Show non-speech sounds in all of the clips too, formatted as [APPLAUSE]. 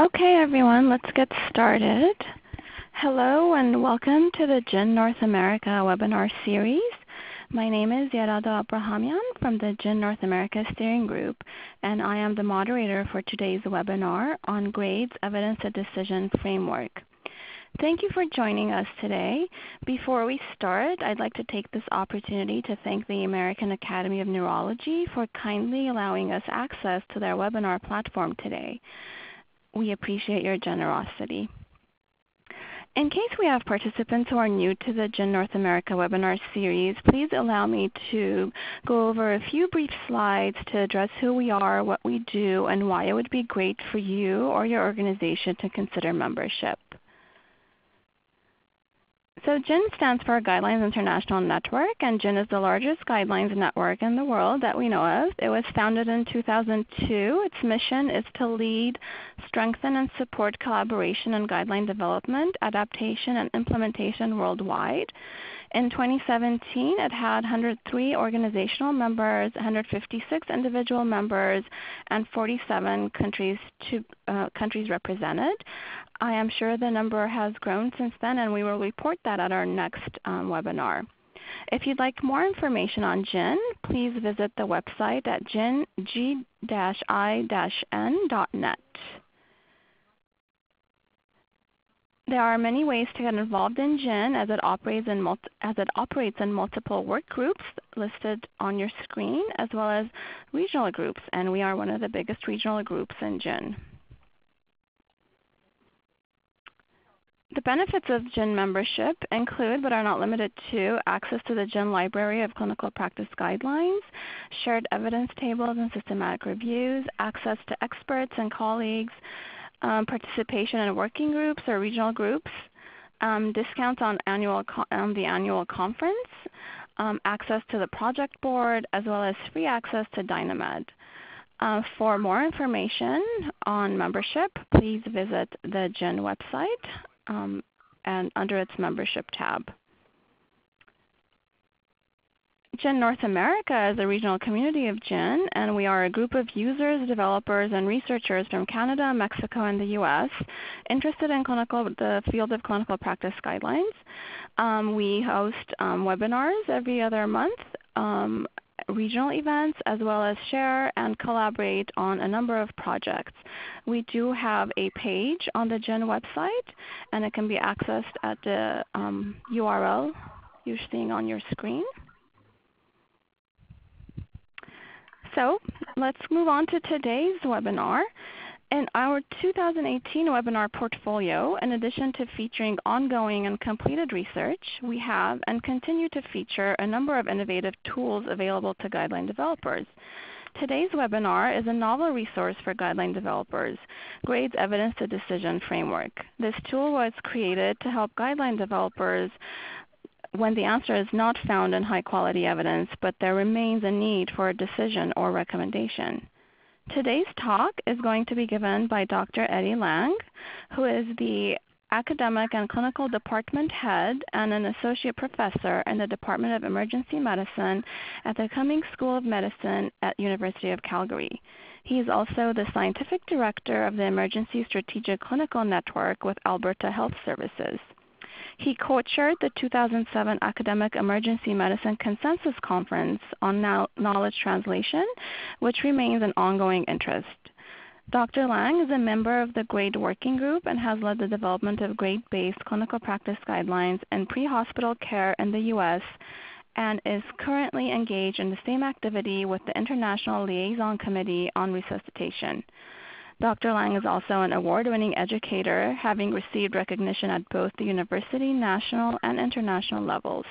Okay everyone, let's get started. Hello and welcome to the GIN North America webinar series. My name is Yarada Abrahamian from the GIN North America Steering Group, and I am the moderator for today's webinar on GRADE's Evidence to Decision Framework. Thank you for joining us today. Before we start, I'd like to take this opportunity to thank the American Academy of Neurology for kindly allowing us access to their webinar platform today. We appreciate your generosity. In case we have participants who are new to the GIN North America webinar series, please allow me to go over a few brief slides to address who we are, what we do, and why it would be great for you or your organization to consider membership. So GIN stands for Guidelines International Network, and GIN is the largest guidelines network in the world that we know of. It was founded in 2002. Its mission is to lead, strengthen, and support collaboration in guideline development, adaptation, and implementation worldwide. In 2017, it had 103 organizational members, 156 individual members, and 47 countries, to, uh, countries represented. I am sure the number has grown since then, and we will report that at our next um, webinar. If you'd like more information on GIN, please visit the website at gin-i-n.net. There are many ways to get involved in GIN as it operates in, as it operates in multiple work groups listed on your screen, as well as regional groups, and we are one of the biggest regional groups in GIN. The benefits of GIN membership include, but are not limited to, access to the GIN Library of Clinical Practice Guidelines, shared evidence tables and systematic reviews, access to experts and colleagues, um, participation in working groups or regional groups, um, discounts on, annual on the annual conference, um, access to the project board, as well as free access to DynaMed. Uh, for more information on membership, please visit the GIN website um, and under its membership tab. GIN North America is a regional community of GIN, and we are a group of users, developers, and researchers from Canada, Mexico, and the U.S. interested in clinical, the field of clinical practice guidelines. Um, we host um, webinars every other month um, regional events as well as share and collaborate on a number of projects. We do have a page on the GIN website and it can be accessed at the um, URL you're seeing on your screen. So let's move on to today's webinar. In our 2018 webinar portfolio, in addition to featuring ongoing and completed research, we have and continue to feature a number of innovative tools available to guideline developers. Today's webinar is a novel resource for guideline developers, GRADE's Evidence to Decision Framework. This tool was created to help guideline developers when the answer is not found in high quality evidence, but there remains a need for a decision or recommendation. Today's talk is going to be given by Dr. Eddie Lang, who is the academic and clinical department head and an associate professor in the Department of Emergency Medicine at the Cummings School of Medicine at University of Calgary. He is also the scientific director of the Emergency Strategic Clinical Network with Alberta Health Services. He co-chaired the 2007 Academic Emergency Medicine Consensus Conference on Knowledge Translation, which remains an ongoing interest. Dr. Lang is a member of the GRADE Working Group and has led the development of GRADE-based clinical practice guidelines in pre-hospital care in the U.S. and is currently engaged in the same activity with the International Liaison Committee on Resuscitation. Dr. Lang is also an award-winning educator, having received recognition at both the university, national, and international levels.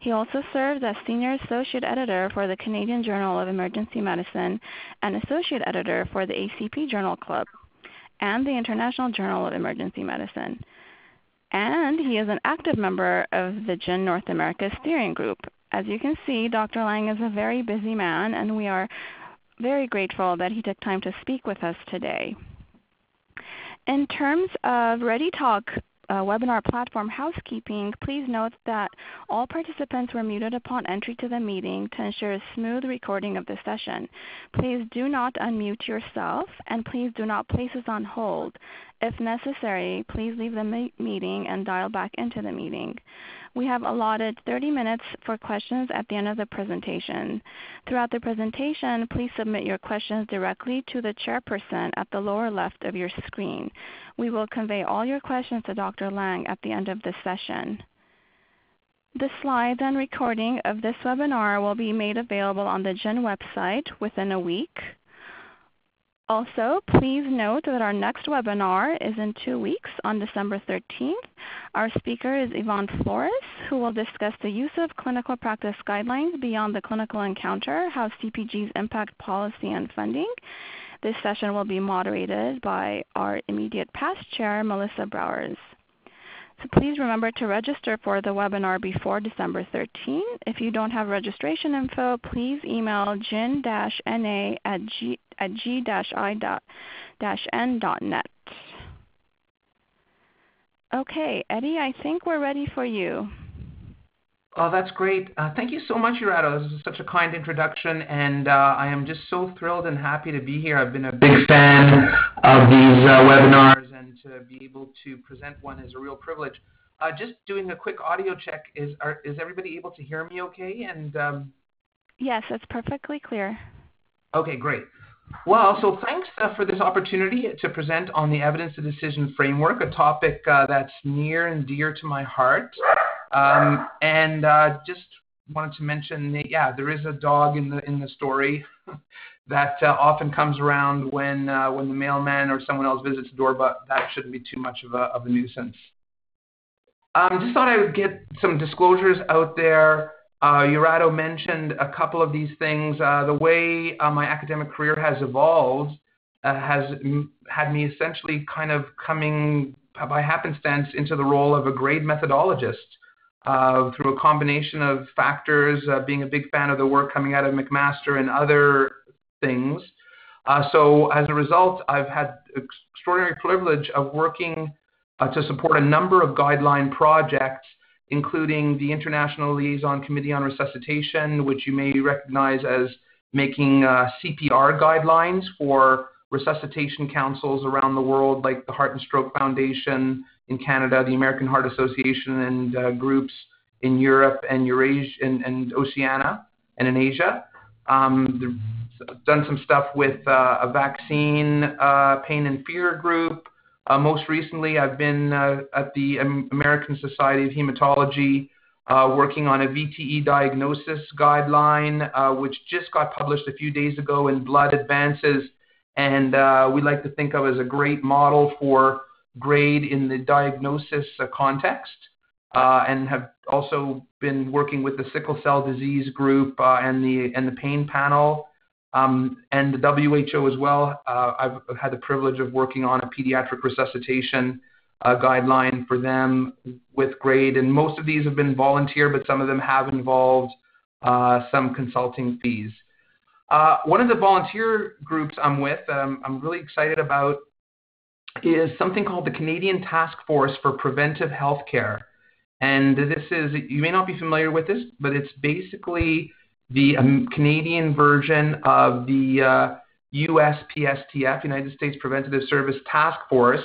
He also serves as Senior Associate Editor for the Canadian Journal of Emergency Medicine and Associate Editor for the ACP Journal Club and the International Journal of Emergency Medicine. And he is an active member of the GIN North America Steering Group. As you can see, Dr. Lang is a very busy man, and we are very grateful that he took time to speak with us today. In terms of ReadyTalk uh, webinar platform housekeeping, please note that all participants were muted upon entry to the meeting to ensure a smooth recording of the session. Please do not unmute yourself and please do not place us on hold. If necessary, please leave the meeting and dial back into the meeting. We have allotted 30 minutes for questions at the end of the presentation. Throughout the presentation, please submit your questions directly to the chairperson at the lower left of your screen. We will convey all your questions to Dr. Lang at the end of the session. The slides and recording of this webinar will be made available on the GIN website within a week. Also, please note that our next webinar is in two weeks on December 13th. Our speaker is Yvonne Flores, who will discuss the use of clinical practice guidelines beyond the clinical encounter, how CPGs impact policy and funding. This session will be moderated by our immediate past chair, Melissa Brouwers. So please remember to register for the webinar before December 13. If you don't have registration info, please email gin-na at at g-i.n.net. Okay, Eddie, I think we're ready for you. Oh, that's great. Uh, thank you so much, Urato. This is such a kind introduction, and uh, I am just so thrilled and happy to be here. I've been a big fan of these uh, webinars, and to be able to present one is a real privilege. Uh, just doing a quick audio check. Is are, is everybody able to hear me okay? And um... Yes, it's perfectly clear. Okay, great. Well, so thanks uh, for this opportunity to present on the evidence to decision framework, a topic uh, that's near and dear to my heart. Um, and uh, just wanted to mention, that, yeah, there is a dog in the in the story [LAUGHS] that uh, often comes around when uh, when the mailman or someone else visits the door, but that shouldn't be too much of a of a nuisance. Um, just thought I would get some disclosures out there. Uh, Urato mentioned a couple of these things. Uh, the way uh, my academic career has evolved uh, has had me essentially kind of coming by happenstance into the role of a grade methodologist uh, through a combination of factors, uh, being a big fan of the work coming out of McMaster and other things. so as a result, I've had extraordinary privilege of working to support a number of guideline projects including the International Liaison Committee on Resuscitation, which you may recognize as making uh, CPR guidelines for resuscitation councils around the world, like the Heart and Stroke Foundation in Canada, the American Heart Association, and uh, groups in Europe and Eurasia and, and Oceania and in Asia. Um, done some stuff with uh, a vaccine uh, pain and fear group, uh, most recently, I've been uh, at the American Society of Hematology uh, working on a VTE diagnosis guideline, uh, which just got published a few days ago in Blood Advances. And uh, we like to think of as a great model for grade in the diagnosis uh, context. and have also been working with the sickle cell disease group and the and the pain panel um, and the WHO as well. Uh, I've had the privilege of working on a pediatric resuscitation uh, guideline for them with GRADE, and most of these have been volunteer, but some of them have involved uh, some consulting fees. Uh, one of the volunteer groups I'm with, um, I'm really excited about, is something called the Canadian Task Force for Preventive Healthcare. And this is, you may not be familiar with this, but it's basically the um, Canadian version of the uh, USPSTF, United States Preventative Service Task Force,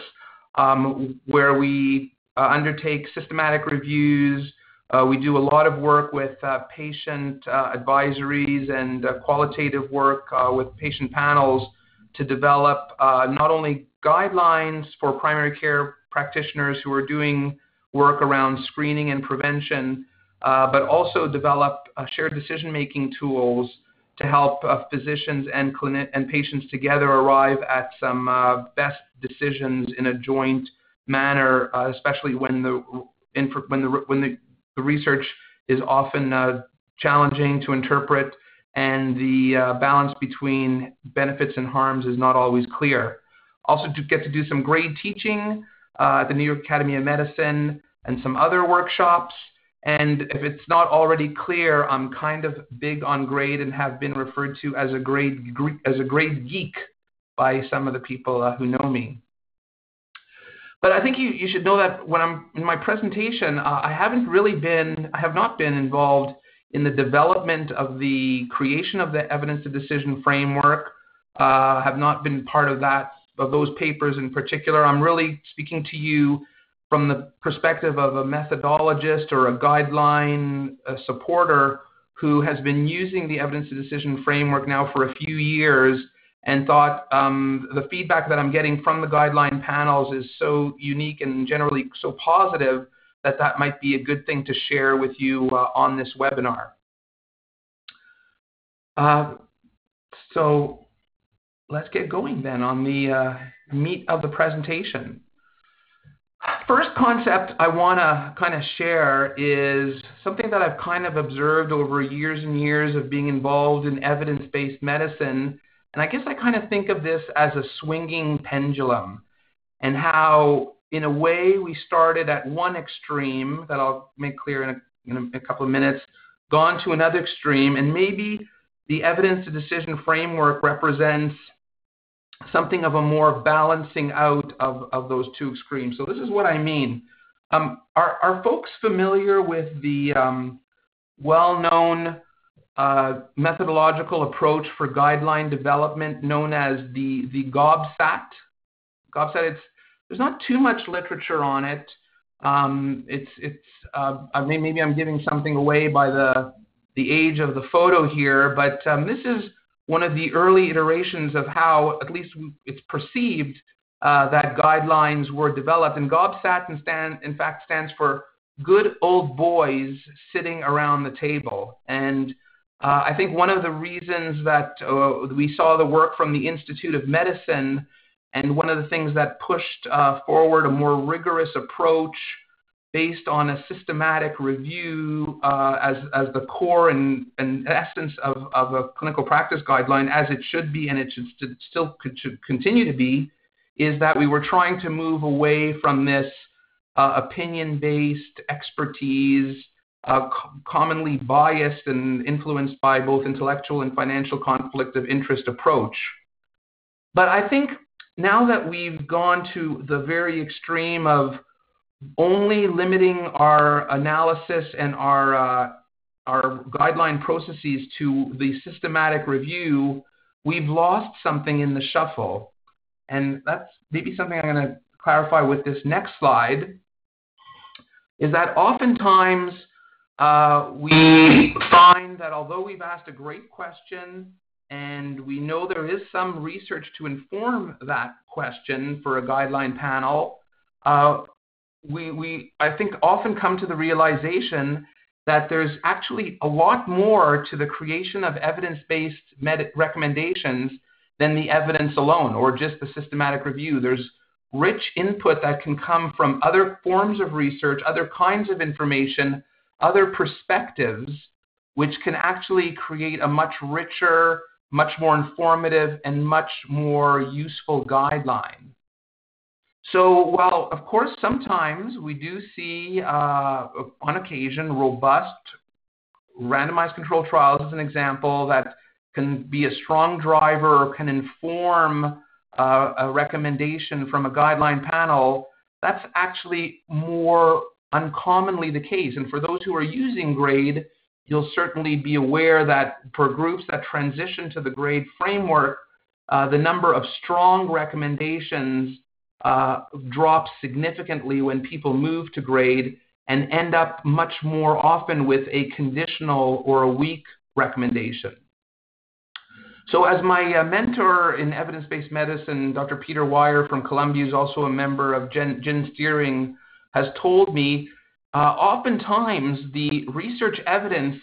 um, where we uh, undertake systematic reviews. Uh, we do a lot of work with uh, patient uh, advisories and uh, qualitative work with patient panels to develop not only guidelines for primary care practitioners who are doing work around screening and prevention, uh, but also develop uh, shared decision-making tools to help uh, physicians and patients together arrive at some uh, best decisions in a joint manner, uh, especially when the when the when the, the research is often uh, challenging to interpret and the balance between benefits and harms is not always clear. Also, to get to do some grade teaching at the New York Academy of Medicine and some other workshops. And if it's not already clear, I'm kind of big on grade and have been referred to as a grade as a grade geek by some of the people uh, who know me. but I think you, you should know that when I'm in my presentation, uh, I haven't really been, I have not been involved in the development of the creation of the evidence to decision framework. Uh, have not been part of that of those papers in particular. I'm really speaking to you from the perspective of a methodologist or a guideline a supporter who has been using the evidence to decision framework now for a few years and thought um, the feedback that I'm getting from the guideline panels is so unique and generally so positive that that might be a good thing to share with you uh, on this webinar. Uh, so let's get going then on the uh, meat of the presentation. First concept I want to kind of share is something that I've kind of observed over years and years of being involved in evidence-based medicine. And I guess I kind of think of this as a swinging pendulum and how, in a way, we started at one extreme that I'll make clear in a, in a couple of minutes, gone to another extreme, and maybe the evidence to decision framework represents something of a more balancing out of, of those two extremes. So this is what I mean. Um, are, are folks familiar with the um, well-known uh, methodological approach for guideline development known as the, the GOBSAT? GOBSAT, it's, there's not too much literature on it. Um, it's, it's, uh, I mean, maybe I'm giving something away by the, the age of the photo here, but um, this is one of the early iterations of how, at least it's perceived, uh, that guidelines were developed. And GOBSAT, in, stand, in fact, stands for Good Old Boys Sitting Around the Table. And uh, I think one of the reasons that uh, we saw the work from the Institute of Medicine, and one of the things that pushed uh, forward a more rigorous approach based on a systematic review uh, as, as the core and, and essence of, of a clinical practice guideline, as it should be and it should st- still should continue to be, is that we were trying to move away from this uh, opinion based expertise, uh, co- commonly biased and influenced by both intellectual and financial conflict of interest approach. But I think now that we've gone to the very extreme of only limiting our analysis and our uh, our guideline processes to the systematic review, we've lost something in the shuffle. And that's maybe something I'm going to clarify with this next slide, is that oftentimes uh, we find that although we've asked a great question and we know there is some research to inform that question for a guideline panel, uh, we, we, I think, often come to the realization that there's actually a lot more to the creation of evidence based med- recommendations than the evidence alone or just the systematic review. There's rich input that can come from other forms of research, other kinds of information, other perspectives, which can actually create a much richer, much more informative, and much more useful guideline. So while, of course, sometimes we do see, uh, on occasion, robust randomized controlled trials as an example that can be a strong driver or can inform uh, a recommendation from a guideline panel, that's actually more uncommonly the case. And for those who are using GRADE, you'll certainly be aware that for groups that transition to the GRADE framework, uh, the number of strong recommendations uh, drops significantly when people move to grade and end up much more often with a conditional or a weak recommendation. So, as my uh, mentor in evidence based medicine, Dr. Peter Wyer from Columbia, is also a member of GIN, GIN Steering, has told me uh, oftentimes the research evidence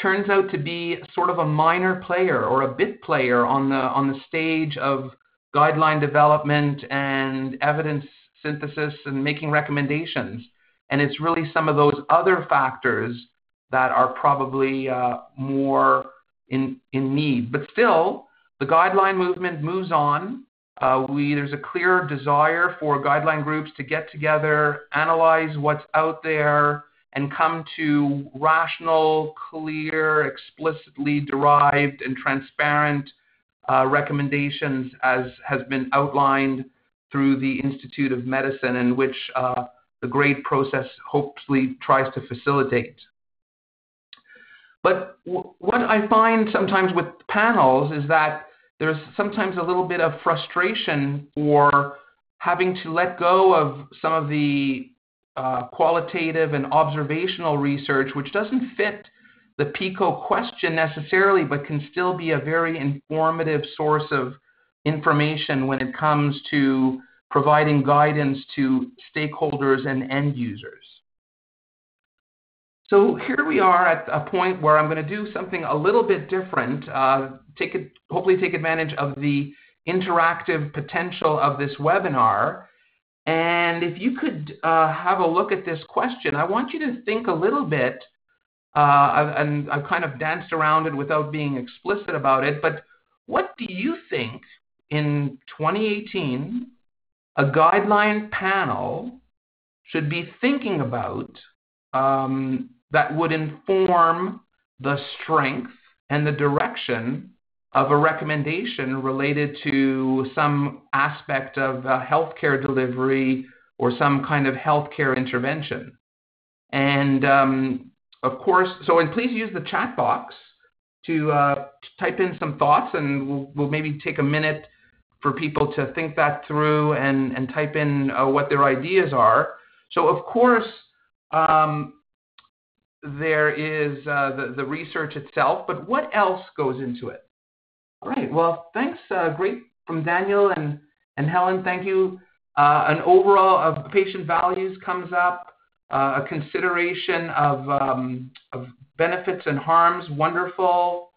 turns out to be sort of a minor player or a bit player on the, on the stage of guideline development and evidence synthesis and making recommendations. And it's really some of those other factors that are probably uh, more in, in need. But still, the guideline movement moves on. Uh, we, there's a clear desire for guideline groups to get together, analyze what's out there, and come to rational, clear, explicitly derived, and transparent recommendations as has been outlined through the Institute of Medicine, in which uh, the grade process hopefully tries to facilitate. But what I find sometimes with panels is that there's sometimes a little bit of frustration for having to let go of some of the uh, qualitative and observational research, which doesn't fit the PICO question necessarily, but can still be a very informative source of information when it comes to providing guidance to stakeholders and end users. So here we are at a point where I'm going to do something a little bit different, uh, take hopefully take advantage of the interactive potential of this webinar. And if you could uh, have a look at this question, I want you to think a little bit, uh, and I've kind of danced around it without being explicit about it, but what do you think in 2018 a guideline panel should be thinking about um, that would inform the strength and the direction of a recommendation related to some aspect of uh, healthcare delivery or some kind of healthcare intervention. And um, of course, so and please use the chat box to, uh, type in some thoughts, and we'll, we'll, maybe take a minute for people to think that through and, and type in uh, what their ideas are. So, of course, um, there is uh, the, the research itself, but what else goes into it? All right. Well, thanks. Uh, great from Daniel and, and Helen. Thank you. Uh, an overall of patient values comes up. Uh, a consideration of, um, of benefits and harms. Wonderful.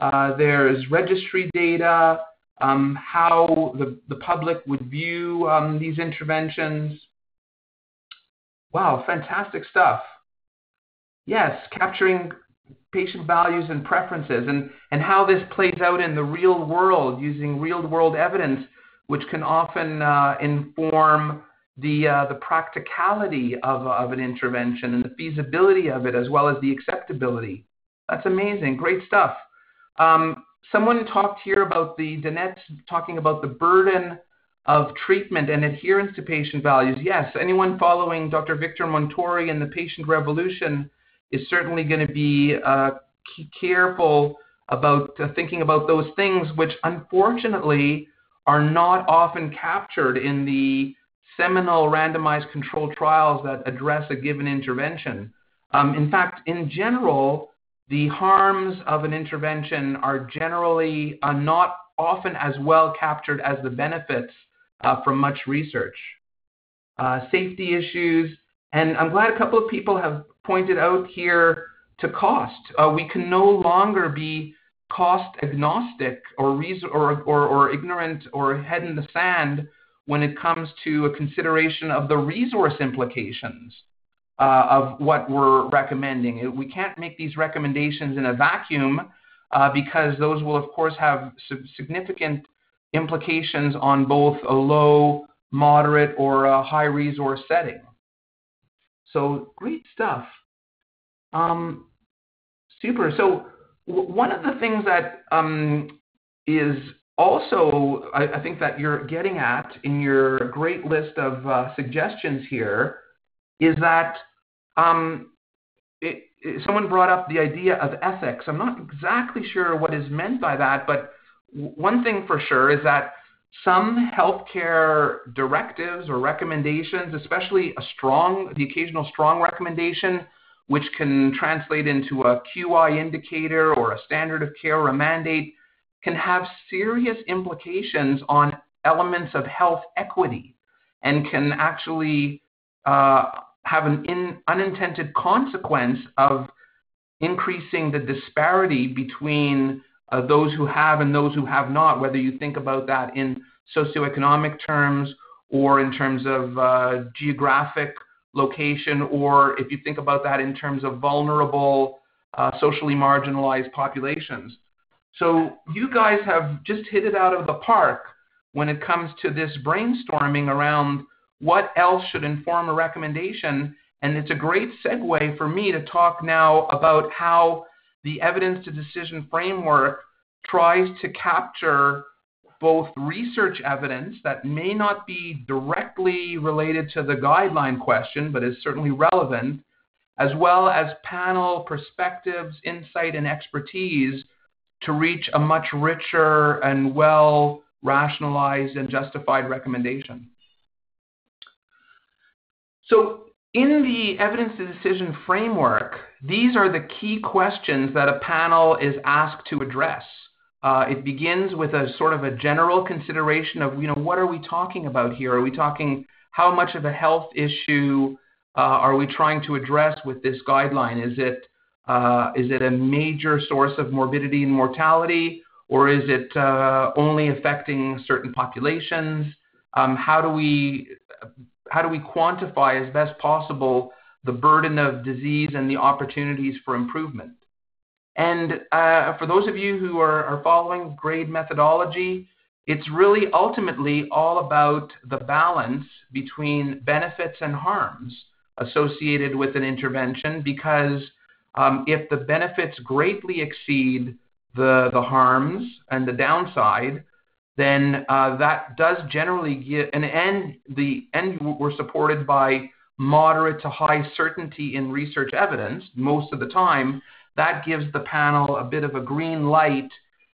Uh, there's registry data. Um, how the, the public would view um, these interventions. Wow, fantastic stuff. Yes, capturing patient values and preferences and, and how this plays out in the real world using real world evidence, which can often uh, inform the, uh, the practicality of, of an intervention and the feasibility of it as well as the acceptability. That's amazing. Great stuff. Um, someone talked here about the Danette's talking about the burden of treatment and adherence to patient values. Yes, anyone following Dr. Victor Montori and the patient revolution is certainly going to be uh, careful about uh, thinking about those things, which unfortunately are not often captured in the seminal randomized controlled trials that address a given intervention. Um, in fact, in general, the harms of an intervention are generally uh, not often as well captured as the benefits uh, from much research. Uh, safety issues, and I'm glad a couple of people have pointed out here to cost. Uh, we can no longer be cost agnostic or, or, or, or ignorant or head in the sand when it comes to a consideration of the resource implications uh, of what we're recommending. We can't make these recommendations in a vacuum uh, because those will, of course, have significant implications on both a low, moderate, or a high resource setting. So great stuff. Um, super. So one of the things that um, is also, I, I, think that you're getting at in your great list of uh, suggestions here is that um, it, it, someone brought up the idea of ethics. I'm not exactly sure what is meant by that, but one thing for sure is that some healthcare directives or recommendations, especially a strong, the occasional strong recommendation, which can translate into a QI indicator or a standard of care or a mandate, can have serious implications on elements of health equity and can actually uh, have an in, unintended consequence of increasing the disparity between uh, those who have and those who have not, whether you think about that in socioeconomic terms or in terms of uh, geographic location, or if you think about that in terms of vulnerable, uh, socially marginalized populations. So you guys have just hit it out of the park when it comes to this brainstorming around what else should inform a recommendation. And it's a great segue for me to talk now about how the evidence to decision framework tries to capture both research evidence that may not be directly related to the guideline question, but is certainly relevant, as well as panel perspectives, insight, and expertise to reach a much richer and well rationalized and justified recommendation. So, in the evidence to decision framework, these are the key questions that a panel is asked to address. Uh, it begins with a sort of a general consideration of, you know, what are we talking about here? Are we talking how much of a health issue uh, are we trying to address with this guideline? Is it is it a major source of morbidity and mortality, or is it uh, only affecting certain populations? Um, how do we how do we quantify as best possible the burden of disease and the opportunities for improvement? And uh, for those of you who are following grade methodology, it's really ultimately all about the balance between benefits and harms associated with an intervention because um, if the benefits greatly exceed the, the harms and the downside, then uh, that does generally get an end. The end were supported by moderate to high certainty in research evidence most of the time. That gives the panel a bit of a green light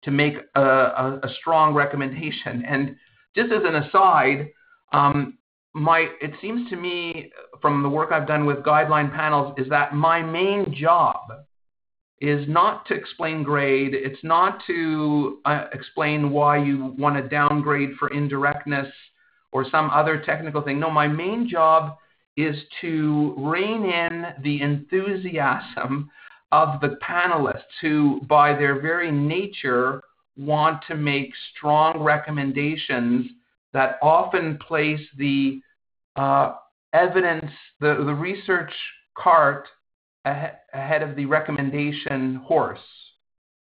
to make a strong recommendation. And just as an aside, um, my it seems to me from the work I've done with guideline panels is that my main job is not to explain grade. It's not to uh, explain why you want to downgrade for indirectness or some other technical thing. No, my main job is to rein in the enthusiasm of the panelists who, by their very nature, want to make strong recommendations that often place the uh, evidence, the, the research cart ahead of the recommendation horse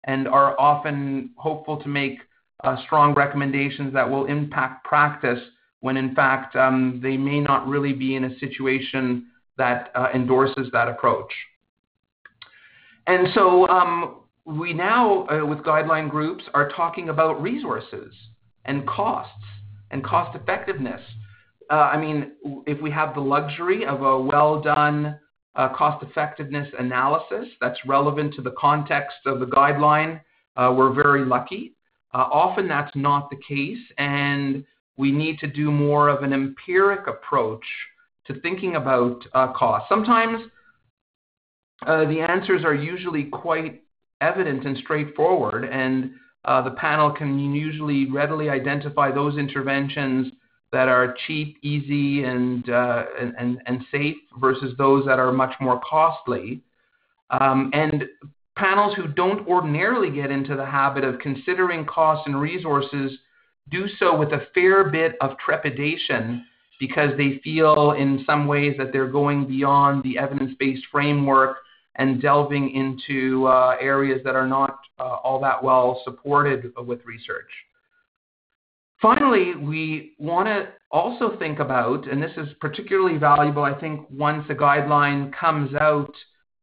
and are often hopeful to make uh, strong recommendations that will impact practice when in fact um, they may not really be in a situation that uh, endorses that approach. And so um, we now, uh, with guideline groups, are talking about resources and costs and cost effectiveness. Uh, I mean, if we have the luxury of a well done uh, cost effectiveness analysis that's relevant to the context of the guideline, uh, we're very lucky. Uh, often that's not the case, and we need to do more of an empiric approach to thinking about uh, cost. Sometimes uh, the answers are usually quite evident and straightforward, and the panel can usually readily identify those interventions that are cheap, easy, and, uh, and, and safe versus those that are much more costly. Um, and panels who don't ordinarily get into the habit of considering costs and resources do so with a fair bit of trepidation because they feel in some ways that they're going beyond the evidence based framework and delving into uh, areas that are not uh, all that well supported with research. Finally, we want to also think about, and this is particularly valuable, I think, once a guideline comes out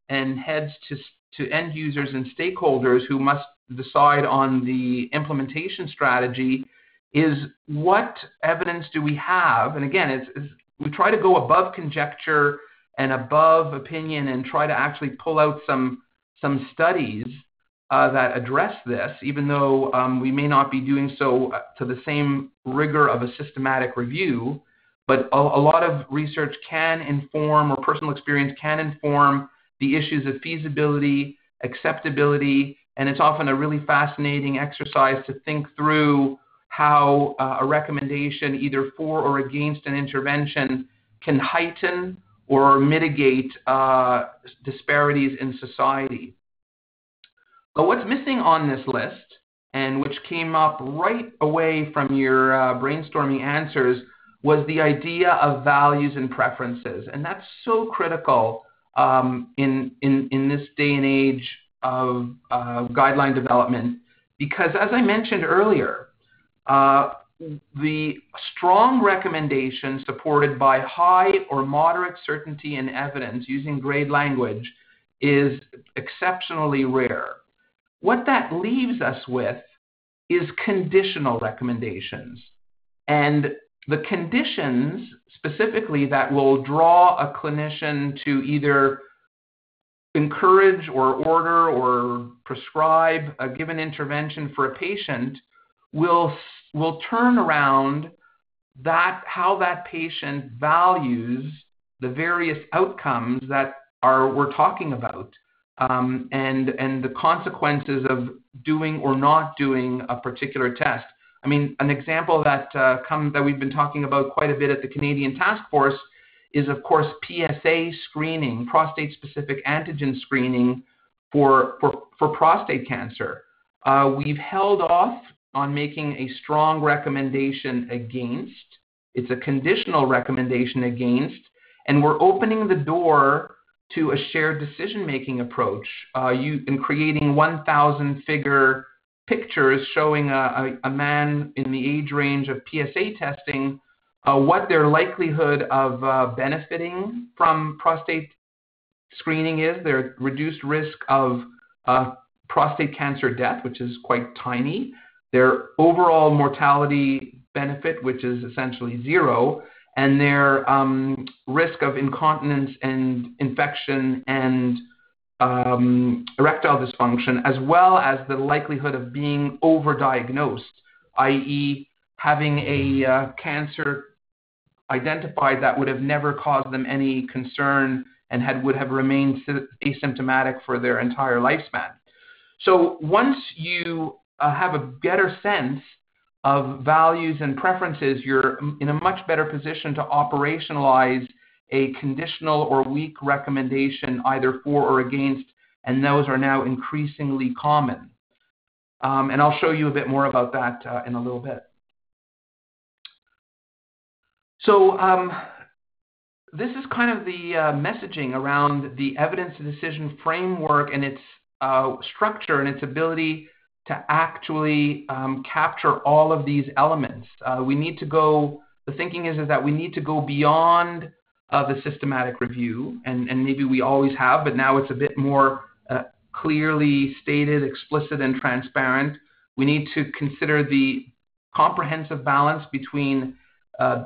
and heads to, to end users and stakeholders who must decide on the implementation strategy, is what evidence do we have? And again, it's, it's, we try to go above conjecture and above opinion and try to actually pull out some, some studies uh, that address this, even though um, we may not be doing so uh, to the same rigor of a systematic review. But a, a, lot of research can inform, or personal experience can inform, the issues of feasibility, acceptability, and it's often a really fascinating exercise to think through how uh, a recommendation, either for or against an intervention, can heighten or mitigate uh, disparities in society. But what's missing on this list, and which came up right away from your uh, brainstorming answers, was the idea of values and preferences. And that's so critical um, in, in, in this day and age of uh, guideline development because, as I mentioned earlier, uh, the strong recommendation supported by high or moderate certainty in evidence using grade language is exceptionally rare. What that leaves us with is conditional recommendations. And the conditions specifically that will draw a clinician to either encourage or order or prescribe a given intervention for a patient will will turn around that how that patient values the various outcomes that are we're talking about um, and and the consequences of doing or not doing a particular test. I mean, an example that uh, come that we've been talking about quite a bit at the Canadian Task Force is, of course, PSA screening, prostate-specific antigen screening for for, for prostate cancer. Uh, we've held off on making a strong recommendation against. It's a conditional recommendation against, and we're opening the door to a shared decision-making approach uh, you, in creating 1,000 figure pictures showing a, a, a, man in the age range of PSA testing, uh, what their likelihood of uh, benefiting from prostate screening is, their reduced risk of uh, prostate cancer death, which is quite tiny, their overall mortality benefit, which is essentially zero, and their um, risk of incontinence and infection and um, erectile dysfunction, as well as the likelihood of being overdiagnosed, i.e., having a uh, cancer identified that would have never caused them any concern and had, would have remained asymptomatic for their entire lifespan. So once you uh, have a better sense of values and preferences, you're in a much better position to operationalize a conditional or weak recommendation either for or against, and those are now increasingly common. Um, and I'll show you a bit more about that uh, in a little bit. So um, this is kind of the uh, messaging around the evidence decision framework and its uh, structure and its ability to actually um, capture all of these elements. Uh, we need to go, the thinking is, is that we need to go beyond uh, the systematic review, and, and maybe we always have, but now it's a bit more uh, clearly stated, explicit, and transparent. We need to consider the comprehensive balance between uh,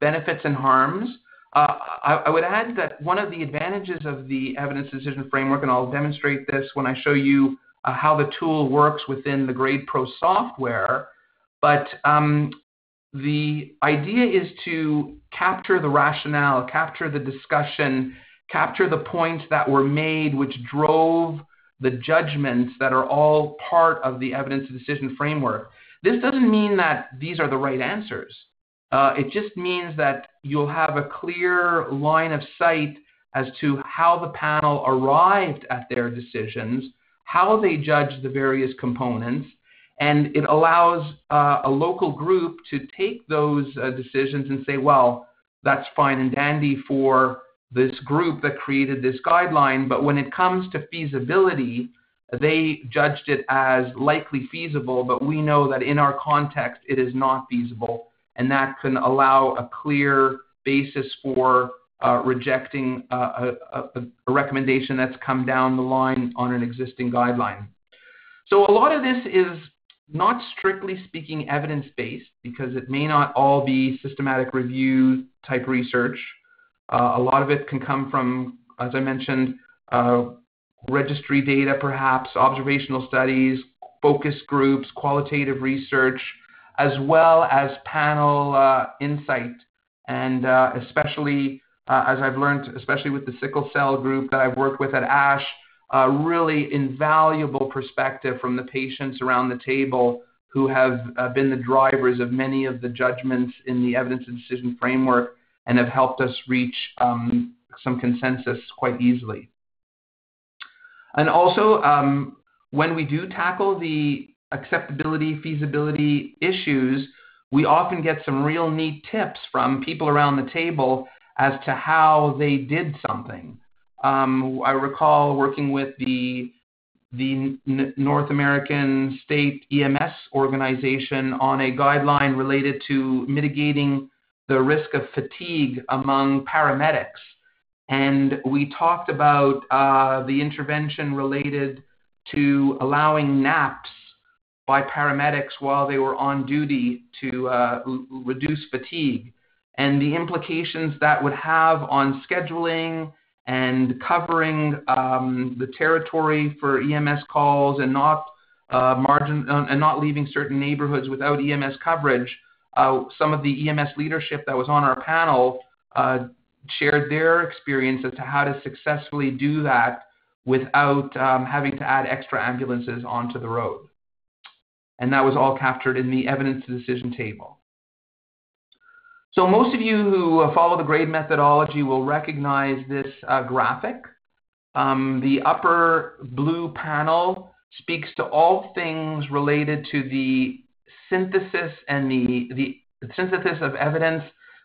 benefits and harms. Uh, I, I, would add that one of the advantages of the evidence decision framework, and I'll demonstrate this when I show you uh, how the tool works within the GradePro software. But um, the idea is to capture the rationale, capture the discussion, capture the points that were made which drove the judgments that are all part of the evidence decision framework. This doesn't mean that these are the right answers. Uh, it just means that you'll have a clear line of sight as to how the panel arrived at their decisions how they judge the various components, and it allows uh, a local group to take those uh, decisions and say, well, that's fine and dandy for this group that created this guideline, but when it comes to feasibility, they judged it as likely feasible, but we know that in our context it is not feasible, and that can allow a clear basis for rejecting a, a, recommendation that's come down the line on an existing guideline. So a lot of this is not strictly speaking evidence based because it may not all be systematic review type research. Uh, a lot of it can come from, as I mentioned, uh, registry data, perhaps observational studies, focus groups, qualitative research, as well as panel uh, insight, and uh, especially uh, as I've learned, especially with the sickle cell group that I've worked with at ASH, uh, really invaluable perspective from the patients around the table who have uh, been the drivers of many of the judgments in the evidence and decision framework and have helped us reach um, some consensus quite easily. And also, um, when we do tackle the acceptability, feasibility issues, we often get some real neat tips from people around the table as to how they did something. Um, I recall working with the the N- North American State EMS organization on a guideline related to mitigating the risk of fatigue among paramedics. And we talked about uh, the intervention related to allowing naps by paramedics while they were on duty to uh, reduce fatigue and the implications that would have on scheduling and covering um, the territory for EMS calls and not uh, margin uh, and not leaving certain neighborhoods without EMS coverage. Uh, some of the EMS leadership that was on our panel uh, shared their experience as to how to successfully do that without um, having to add extra ambulances onto the road. And that was all captured in the evidence decision table. So most of you who uh, follow the grade methodology will recognize this uh, graphic. Um, the upper blue panel speaks to all things related to the synthesis and the, the synthesis of evidence,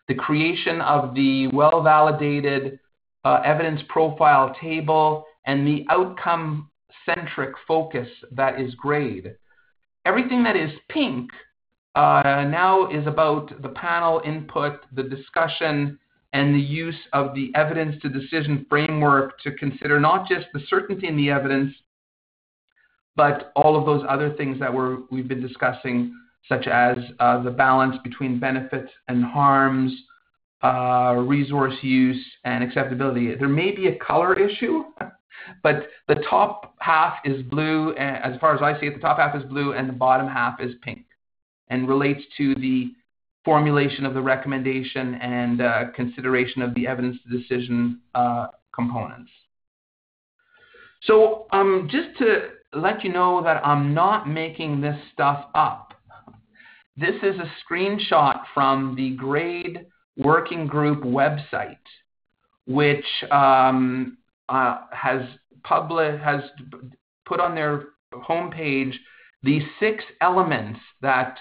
the creation of the well-validated uh, evidence profile table, and the outcome-centric focus that is grade. Everything that is pink uh, now is about the panel input, the discussion, and the use of the evidence to decision framework to consider not just the certainty in the evidence, but all of those other things that we're, we've been discussing, such as uh, the balance between benefits and harms, uh, resource use, and acceptability. There may be a color issue, but the top half is blue, as far as I see it, the top half is blue, and the bottom half is pink and relates to the formulation of the recommendation and uh, consideration of the evidence decision uh, components. So um, just to let you know that I'm not making this stuff up. This is a screenshot from the grade working group website, which um, uh, has public has put on their homepage the six elements that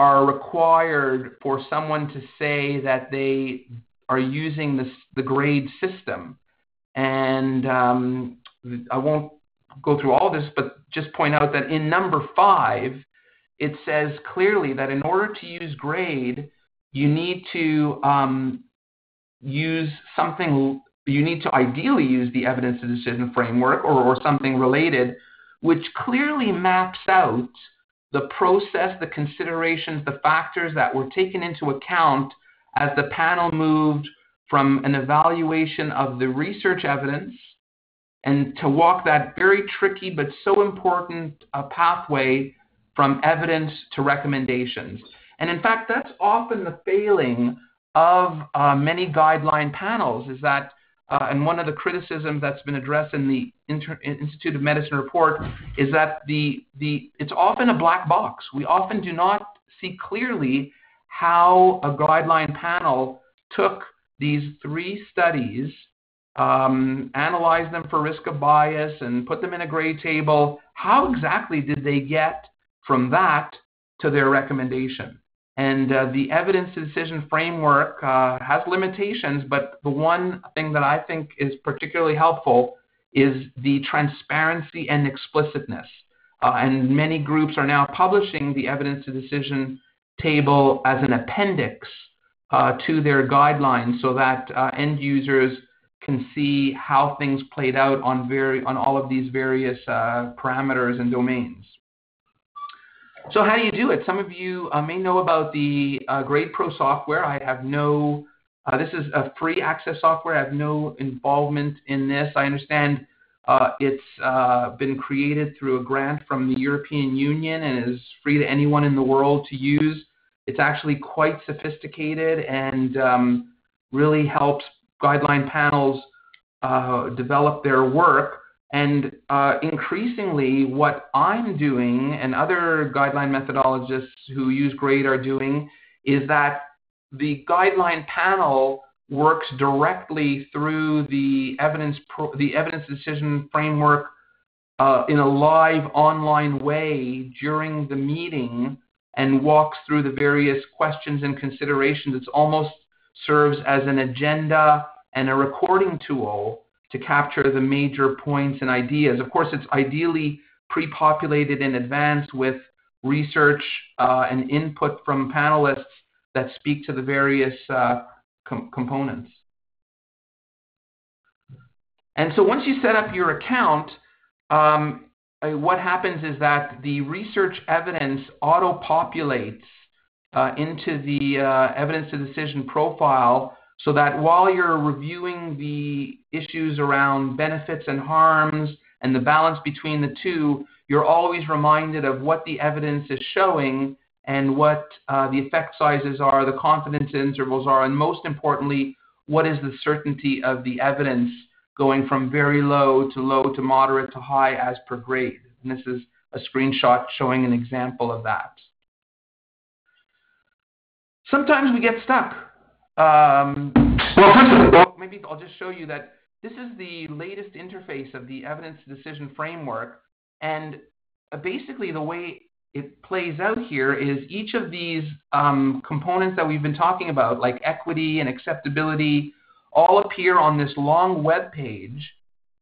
are required for someone to say that they are using this, the grade system. And um, I won't go through all this, but just point out that in number five, it says clearly that in order to use grade, you need to um, use something, you need to ideally use the evidence to decision framework or, or something related, which clearly maps out the process, the considerations, the factors that were taken into account as the panel moved from an evaluation of the research evidence and to walk that very tricky but so important uh, pathway from evidence to recommendations. And in fact, that's often the failing of uh, many guideline panels is that uh, and one of the criticisms that's been addressed in the Inter- Institute of Medicine report is that the, the, it's often a black box. We often do not see clearly how a guideline panel took these three studies, um, analyzed them for risk of bias, and put them in a grade table. How exactly did they get from that to their recommendation? And uh, the evidence decision framework uh, has limitations, but the one thing that I think is particularly helpful is the transparency and explicitness. Uh, and many groups are now publishing the evidence to decision table as an appendix uh, to their guidelines so that uh, end users can see how things played out on, very, on all of these various uh, parameters and domains. So how do you do it? Some of you uh, may know about the uh, GradePro software. I have no, uh, this is a free access software. I have no involvement in this. I understand uh, it's uh, been created through a grant from the European Union and is free to anyone in the world to use. It's actually quite sophisticated and um, really helps guideline panels uh, develop their work and uh, increasingly, what I'm doing and other guideline methodologists who use GRADE are doing is that the guideline panel works directly through the evidence, pro- the evidence decision framework uh, in a live online way during the meeting and walks through the various questions and considerations. It almost serves as an agenda and a recording tool to capture the major points and ideas. Of course, it's ideally pre-populated in advance with research uh, and input from panelists that speak to the various uh, com- components. And so once you set up your account, um, uh, what happens is that the research evidence auto-populates uh, into the uh, evidence to decision profile so that while you're reviewing the issues around benefits and harms and the balance between the two, you're always reminded of what the evidence is showing and what uh, the effect sizes are, the confidence intervals are, and most importantly, what is the certainty of the evidence going from very low to low to moderate to high as per grade. And this is a screenshot showing an example of that. Sometimes we get stuck. Um, well, first of all, maybe I'll just show you that this is the latest interface of the evidence decision framework. And uh, basically, the way it plays out here is each of these um, components that we've been talking about, like equity and acceptability, all appear on this long web page.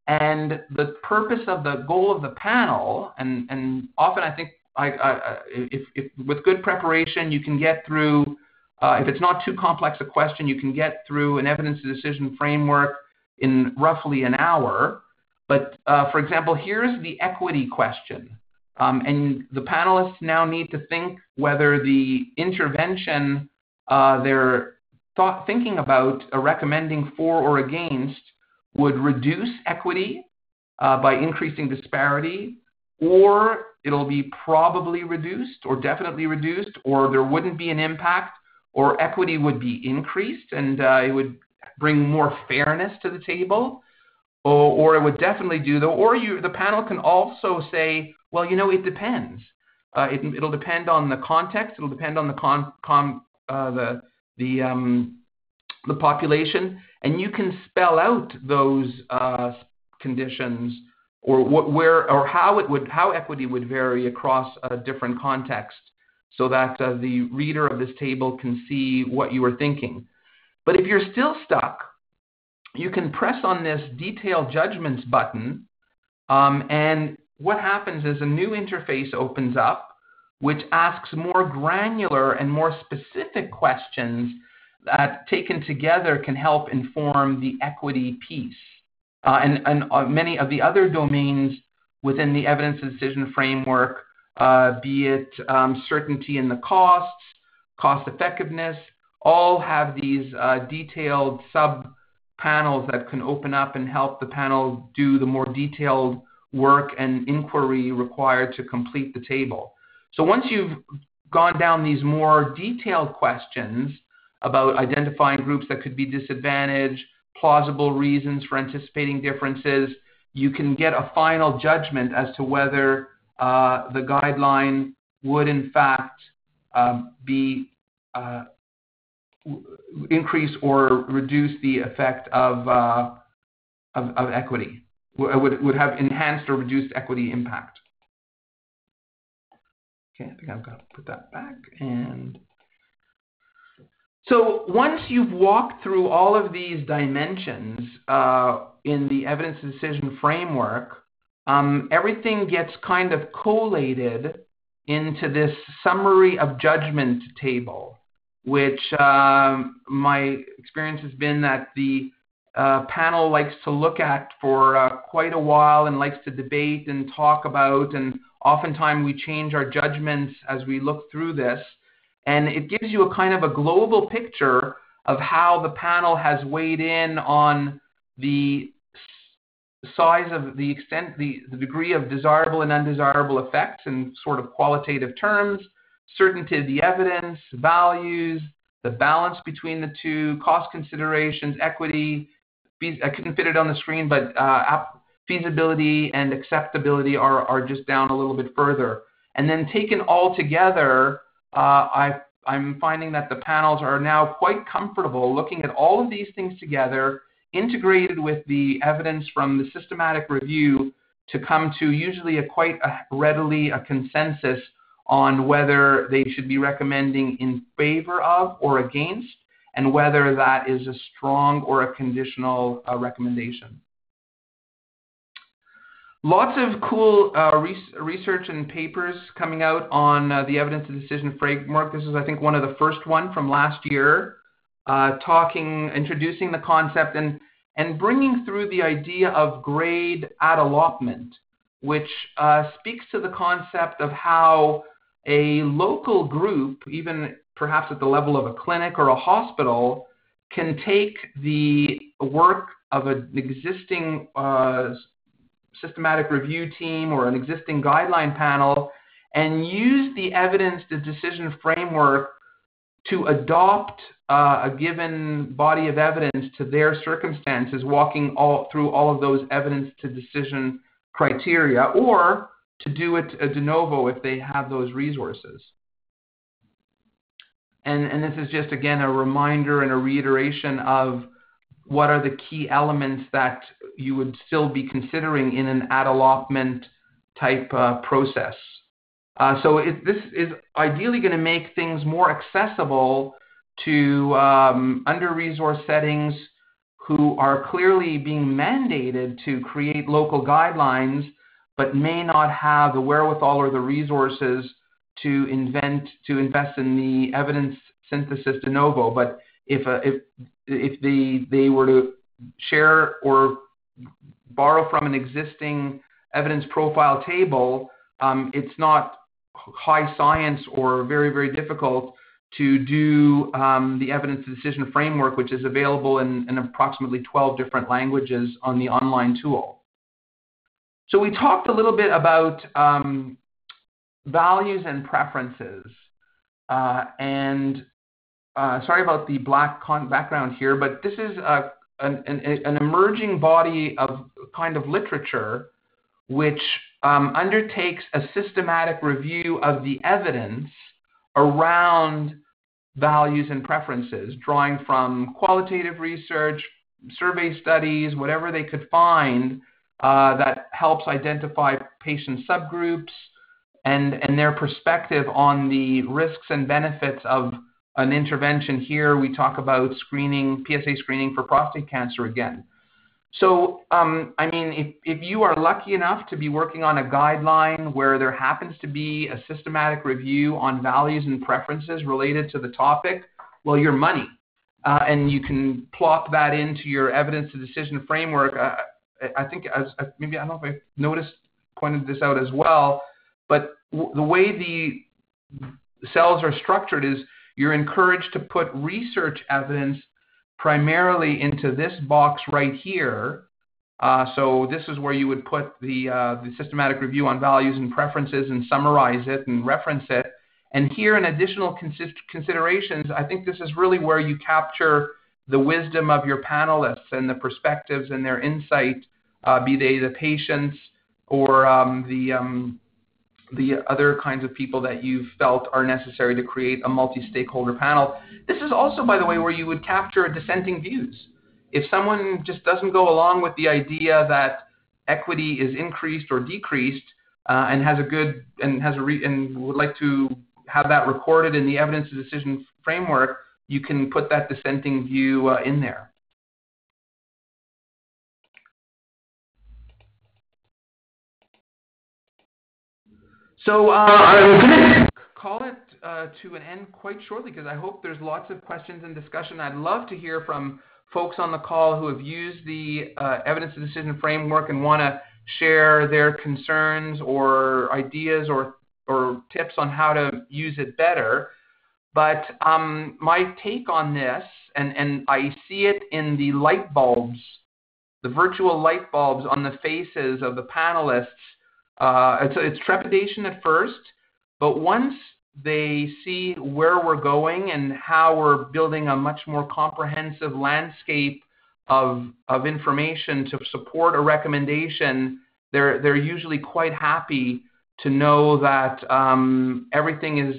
And the purpose of the goal of the panel, and, and often I think I, I, if, if with good preparation you can get through, uh, if it's not too complex a question, you can get through an evidence decision framework in roughly an hour. But uh, for example, here's the equity question. Um, and the panelists now need to think whether the intervention uh, they're thought, thinking about uh, recommending for or against would reduce equity uh, by increasing disparity, or it'll be probably reduced or definitely reduced, or there wouldn't be an impact, or equity would be increased and uh, it would bring more fairness to the table, or, or it would definitely do though. Or you, the panel can also say, well, you know, it depends. Uh, it, will depend on the context. It'll depend on the con, con uh, the the um, the population, and you can spell out those uh, conditions or what, where or how it would how equity would vary across a different context, so that uh, the reader of this table can see what you are thinking. But if you're still stuck, you can press on this detailed judgments button, um, and what happens is a new interface opens up, which asks more granular and more specific questions that taken together can help inform the equity piece. Uh, and, and uh, many of the other domains within the evidence decision framework, be it um, certainty in the costs, cost effectiveness, all have these uh, detailed sub panels that can open up and help the panel do the more detailed work and inquiry required to complete the table. So once you've gone down these more detailed questions about identifying groups that could be disadvantaged, plausible reasons for anticipating differences, you can get a final judgment as to whether uh, the guideline would in fact uh, be uh, increase or reduce the effect of, uh, of, of equity would, would have enhanced or reduced equity impact. Okay, I think I've got to put that back. And so once you've walked through all of these dimensions uh, in the evidence decision framework, um, everything gets kind of collated into this summary of judgment table, which um, my experience has been that the uh, panel likes to look at for uh, quite a while and likes to debate and talk about. And oftentimes we change our judgments as we look through this. And it gives you a kind of a global picture of how the panel has weighed in on the size of the extent, the, the degree of desirable and undesirable effects in sort of qualitative terms, certainty of the evidence, values, the balance between the two, cost considerations, equity, I couldn't fit it on the screen, but uh, feasibility and acceptability are, are just down a little bit further. And then taken all together, uh, I, I'm finding that the panels are now quite comfortable looking at all of these things together, integrated with the evidence from the systematic review to come to usually a quite a readily a consensus on whether they should be recommending in favor of or against and whether that is a strong or a conditional uh, recommendation. Lots of cool uh, research and papers coming out on uh, the evidence of decision framework. This is, I think, one of the first one from last year, uh, talking, introducing the concept and and bringing through the idea of grade adolopment. which uh, speaks to the concept of how a local group, even perhaps at the level of a clinic or a hospital, can take the work of an existing uh, systematic review team or an existing guideline panel and use the evidence to decision framework to adopt uh, a given body of evidence to their circumstances, walking all through all of those evidence to decision criteria, or to do it de novo if they have those resources. And, and this is just, again, a reminder and a reiteration of what are the key elements that you would still be considering in an adolopment type uh, process. Uh, so it, this is ideally going to make things more accessible to um, under-resourced settings who are clearly being mandated to create local guidelines but may not have the wherewithal or the resources to invent to invest in the evidence synthesis de novo. But if uh, if if they they were to share or borrow from an existing evidence profile table, um, it's not high science or very very difficult to do um, the evidence decision framework, which is available in, in approximately 12 different languages on the online tool. So we talked a little bit about um, values and preferences. Uh, and uh, sorry about the black background here, but this is a, an, an, an, emerging body of kind of literature which um, undertakes a systematic review of the evidence around values and preferences, drawing from qualitative research, survey studies, whatever they could find uh, that helps identify patient subgroups and, and their perspective on the risks and benefits of an intervention. Here we talk about screening, PSA screening for prostate cancer again. So, um, I mean, if, if you are lucky enough to be working on a guideline where there happens to be a systematic review on values and preferences related to the topic, well, your money. Uh, and you can plop that into your evidence to decision framework. Uh, I think, as uh, maybe I don't know if I noticed, pointed this out as well, but w- the way the cells are structured is you're encouraged to put research evidence primarily into this box right here. Uh, so this is where you would put the, uh, the systematic review on values and preferences and summarize it and reference it. And here in additional consist- considerations, I think this is really where you capture the wisdom of your panelists and the perspectives and their insight, uh, be they the patients or um, the, um, the other kinds of people that you felt are necessary to create a multi-stakeholder panel. This is also, by the way, where you would capture dissenting views. If someone just doesn't go along with the idea that equity is increased or decreased uh, and has a good and has a re- and would like to have that recorded in the evidence decision framework, you can put that dissenting view uh, in there. So uh, I'm going to call it uh, to an end quite shortly because I hope there's lots of questions and discussion. I'd love to hear from folks on the call who have used the uh, evidence decision framework and want to share their concerns or ideas or, or tips on how to use it better. But um, my take on this, and, and I see it in the light bulbs, the virtual light bulbs on the faces of the panelists uh, it's, it's trepidation at first, but once they see where we're going and how we're building a much more comprehensive landscape of, of information to support a recommendation, they're, they're usually quite happy to know that um, everything is,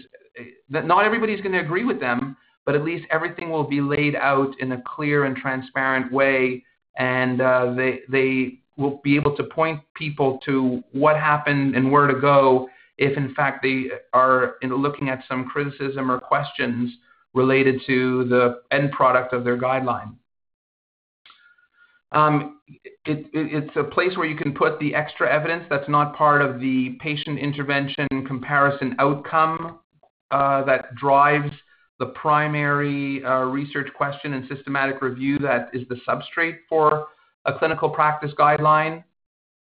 that not everybody's going to agree with them, but at least everything will be laid out in a clear and transparent way. And uh, they, they will be able to point people to what happened and where to go if, in fact, they are looking at some criticism or questions related to the end product of their guideline. Um, it, it, it's a place where you can put the extra evidence that's not part of the patient intervention comparison outcome uh, that drives the primary uh, research question and systematic review that is the substrate for a clinical practice guideline.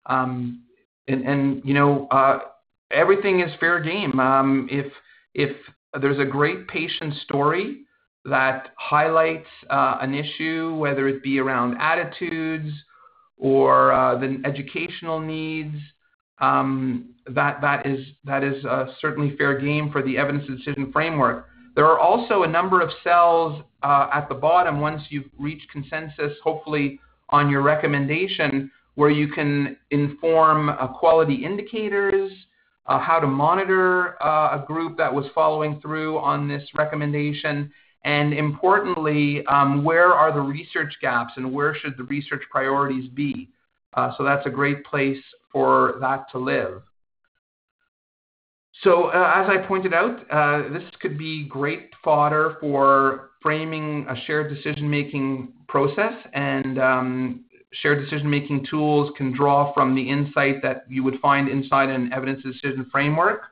Um, and, and you know, uh, everything is fair game. Um, if if there's a great patient story that highlights uh, an issue, whether it be around attitudes or uh, the educational needs, um, that that is that is uh, certainly fair game for the evidence decision framework. There are also a number of cells uh, at the bottom once you've reached consensus, hopefully on your recommendation, where you can inform uh, quality indicators, uh, how to monitor uh, a group that was following through on this recommendation, and importantly, um, where are the research gaps and where should the research priorities be. Uh, so that's a great place for that to live. So uh, as I pointed out, uh, this could be great fodder for framing a shared decision-making process and um, shared decision-making tools can draw from the insight that you would find inside an evidence decision framework.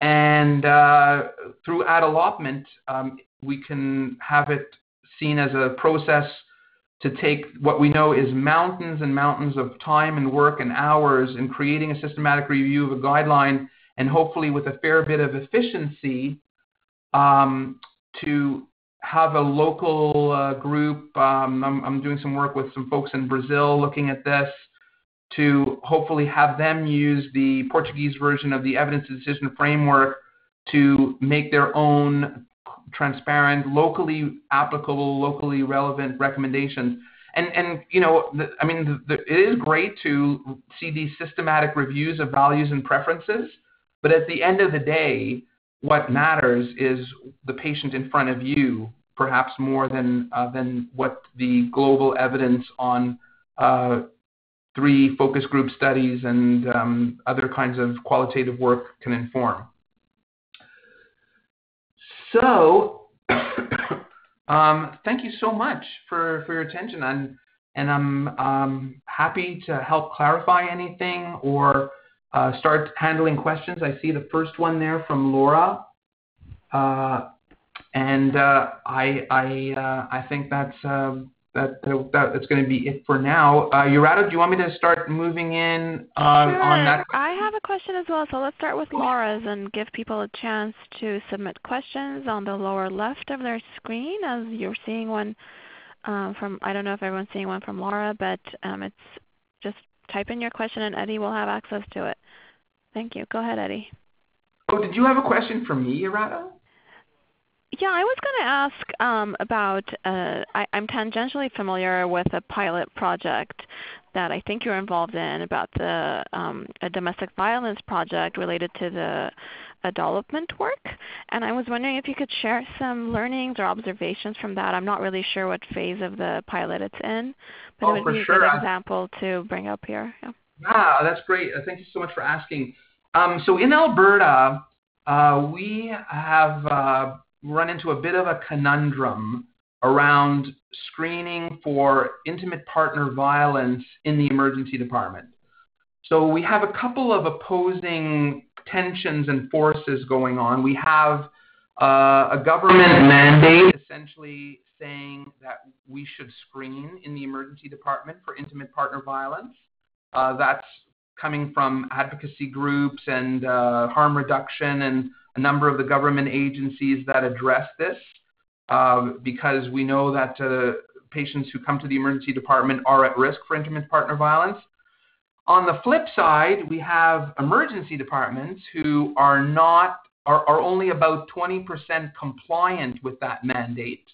And uh, through adolopment, um, we can have it seen as a process to take what we know is mountains and mountains of time and work and hours in creating a systematic review of a guideline and hopefully with a fair bit of efficiency um, to have a local uh, group. Um, I'm, I'm, doing some work with some folks in Brazil looking at this to hopefully have them use the Portuguese version of the evidence decision framework to make their own transparent, locally applicable, locally relevant recommendations. And, and you know, the, I mean, the, the, it is great to see these systematic reviews of values and preferences, but at the end of the day, what matters is the patient in front of you, perhaps more than uh, than what the global evidence on uh, three focus group studies and um, other kinds of qualitative work can inform. So, [COUGHS] um, thank you so much for, for your attention, and and I'm um, happy to help clarify anything or uh, start handling questions. I see the first one there from Laura. Uh, and uh, I, I, uh, I think that's, um, that, that, that's going to be it for now. Uh, Urato, do you want me to start moving in uh, sure. on that? I have a question as well, so let's start with Laura's and give people a chance to submit questions on the lower left of their screen as you're seeing one uh, from, I don't know if everyone's seeing one from Laura, but um, it's just type in your question and Eddie will have access to it. Thank you. Go ahead, Eddie. Oh, did you have a question for me, Urato? Yeah, I was going to ask um, about, uh, I, am tangentially familiar with a pilot project that I think you're involved in about the um, a domestic violence project related to the development work. And I was wondering if you could share some learnings or observations from that. I'm not really sure what phase of the pilot it's in, but oh, it would be sure. a good example to bring up here. Yeah. Ah, that's great. Uh, thank you so much for asking. Um, so in Alberta, uh, we have uh, run into a bit of a conundrum around screening for intimate partner violence in the emergency department. So we have a couple of opposing tensions and forces going on. We have uh, a government mandate essentially saying that we should screen in the emergency department for intimate partner violence. Uh, that's coming from advocacy groups and uh, harm reduction and a number of the government agencies that address this uh, because we know that uh, patients who come to the emergency department are at risk for intimate partner violence. On the flip side, we have emergency departments who are not are, are only about 20% compliant with that mandate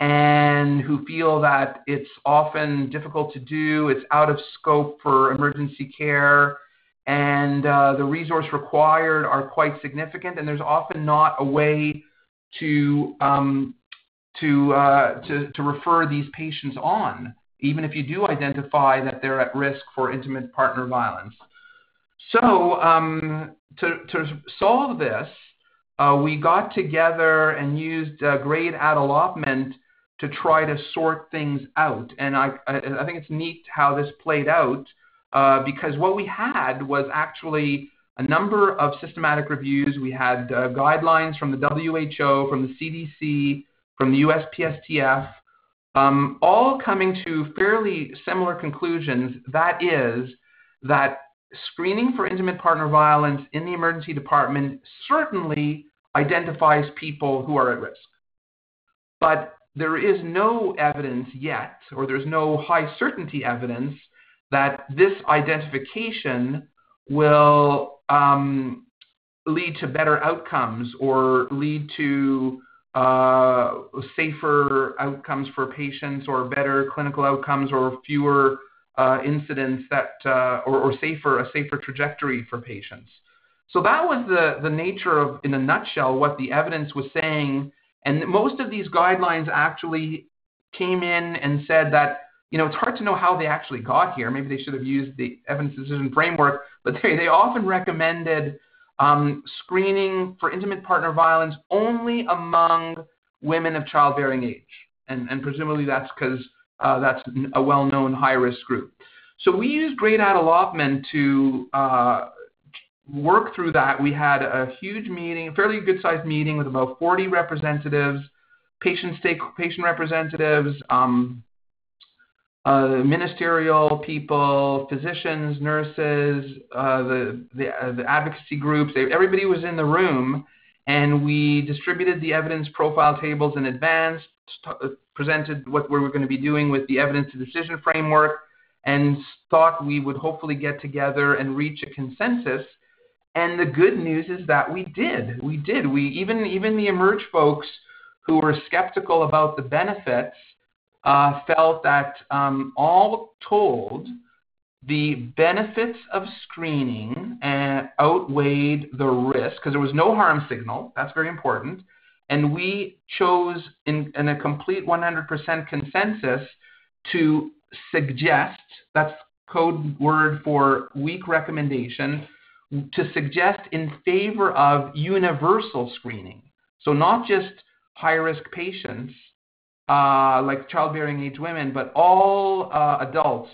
and who feel that it's often difficult to do, it's out of scope for emergency care, and uh, the resource required are quite significant, and there's often not a way to um, to, uh, to to refer these patients on, even if you do identify that they're at risk for intimate partner violence. So um, to to solve this, uh, we got together and used uh, grade adolopment to try to sort things out. And I, I, I think it's neat how this played out uh, because what we had was actually a number of systematic reviews. We had uh, guidelines from the WHO, from the CDC, from the USPSTF, um, all coming to fairly similar conclusions. That is, that screening for intimate partner violence in the emergency department certainly identifies people who are at risk. But there is no evidence yet, or there's no high certainty evidence, that this identification will um, lead to better outcomes or lead to uh, safer outcomes for patients or better clinical outcomes or fewer uh, incidents that uh, or, or safer a safer trajectory for patients. So that was the, the nature of, in a nutshell, what the evidence was saying. And most of these guidelines actually came in and said that, you know, it's hard to know how they actually got here. Maybe they should have used the evidence decision framework, but they, they often recommended um, screening for intimate partner violence only among women of childbearing age. And, and presumably that's because uh, that's a well-known high-risk group. So we used GRADE adolopment to uh, work through that. We had a huge meeting, a fairly good-sized meeting with about 40 representatives, patient stake, patient representatives, um, uh, ministerial people, physicians, nurses, uh, the, the, uh, the, advocacy groups, everybody was in the room, and we distributed the evidence profile tables in advance, uh, presented what we were going to be doing with the evidence to decision framework, and thought we would hopefully get together and reach a consensus. And the good news is that we did. We did. We even even the emerge folks who were skeptical about the benefits uh, felt that um, all told, the benefits of screening uh, outweighed the risk because there was no harm signal. That's very important. And we chose in, in a complete 100% consensus to suggest that's code word for weak recommendation to suggest in favor of universal screening. So, not just high risk patients uh, like childbearing age women, but all uh, adults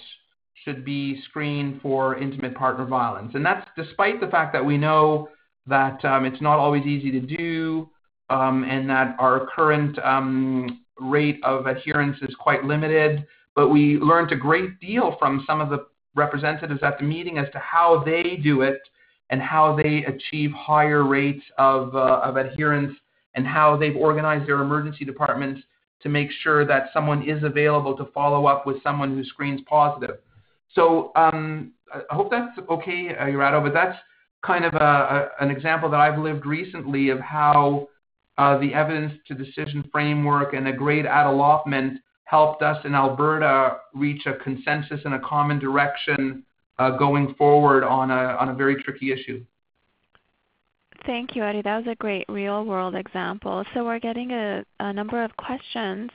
should be screened for intimate partner violence. And that's despite the fact that we know that um, it's not always easy to do um, and that our current um, rate of adherence is quite limited. But we learned a great deal from some of the representatives at the meeting as to how they do it and how they achieve higher rates of, uh, of adherence and how they've organized their emergency departments to make sure that someone is available to follow up with someone who screens positive. So um, I hope that's okay, uh, Urato, but that's kind of a, a, an example that I've lived recently of how uh, the evidence to decision framework and a GRADE adolopment helped us in Alberta reach a consensus and a common direction uh, going forward on a, on a very tricky issue. Thank you, Eddie. That was a great real world example. So we're getting a, a number of questions.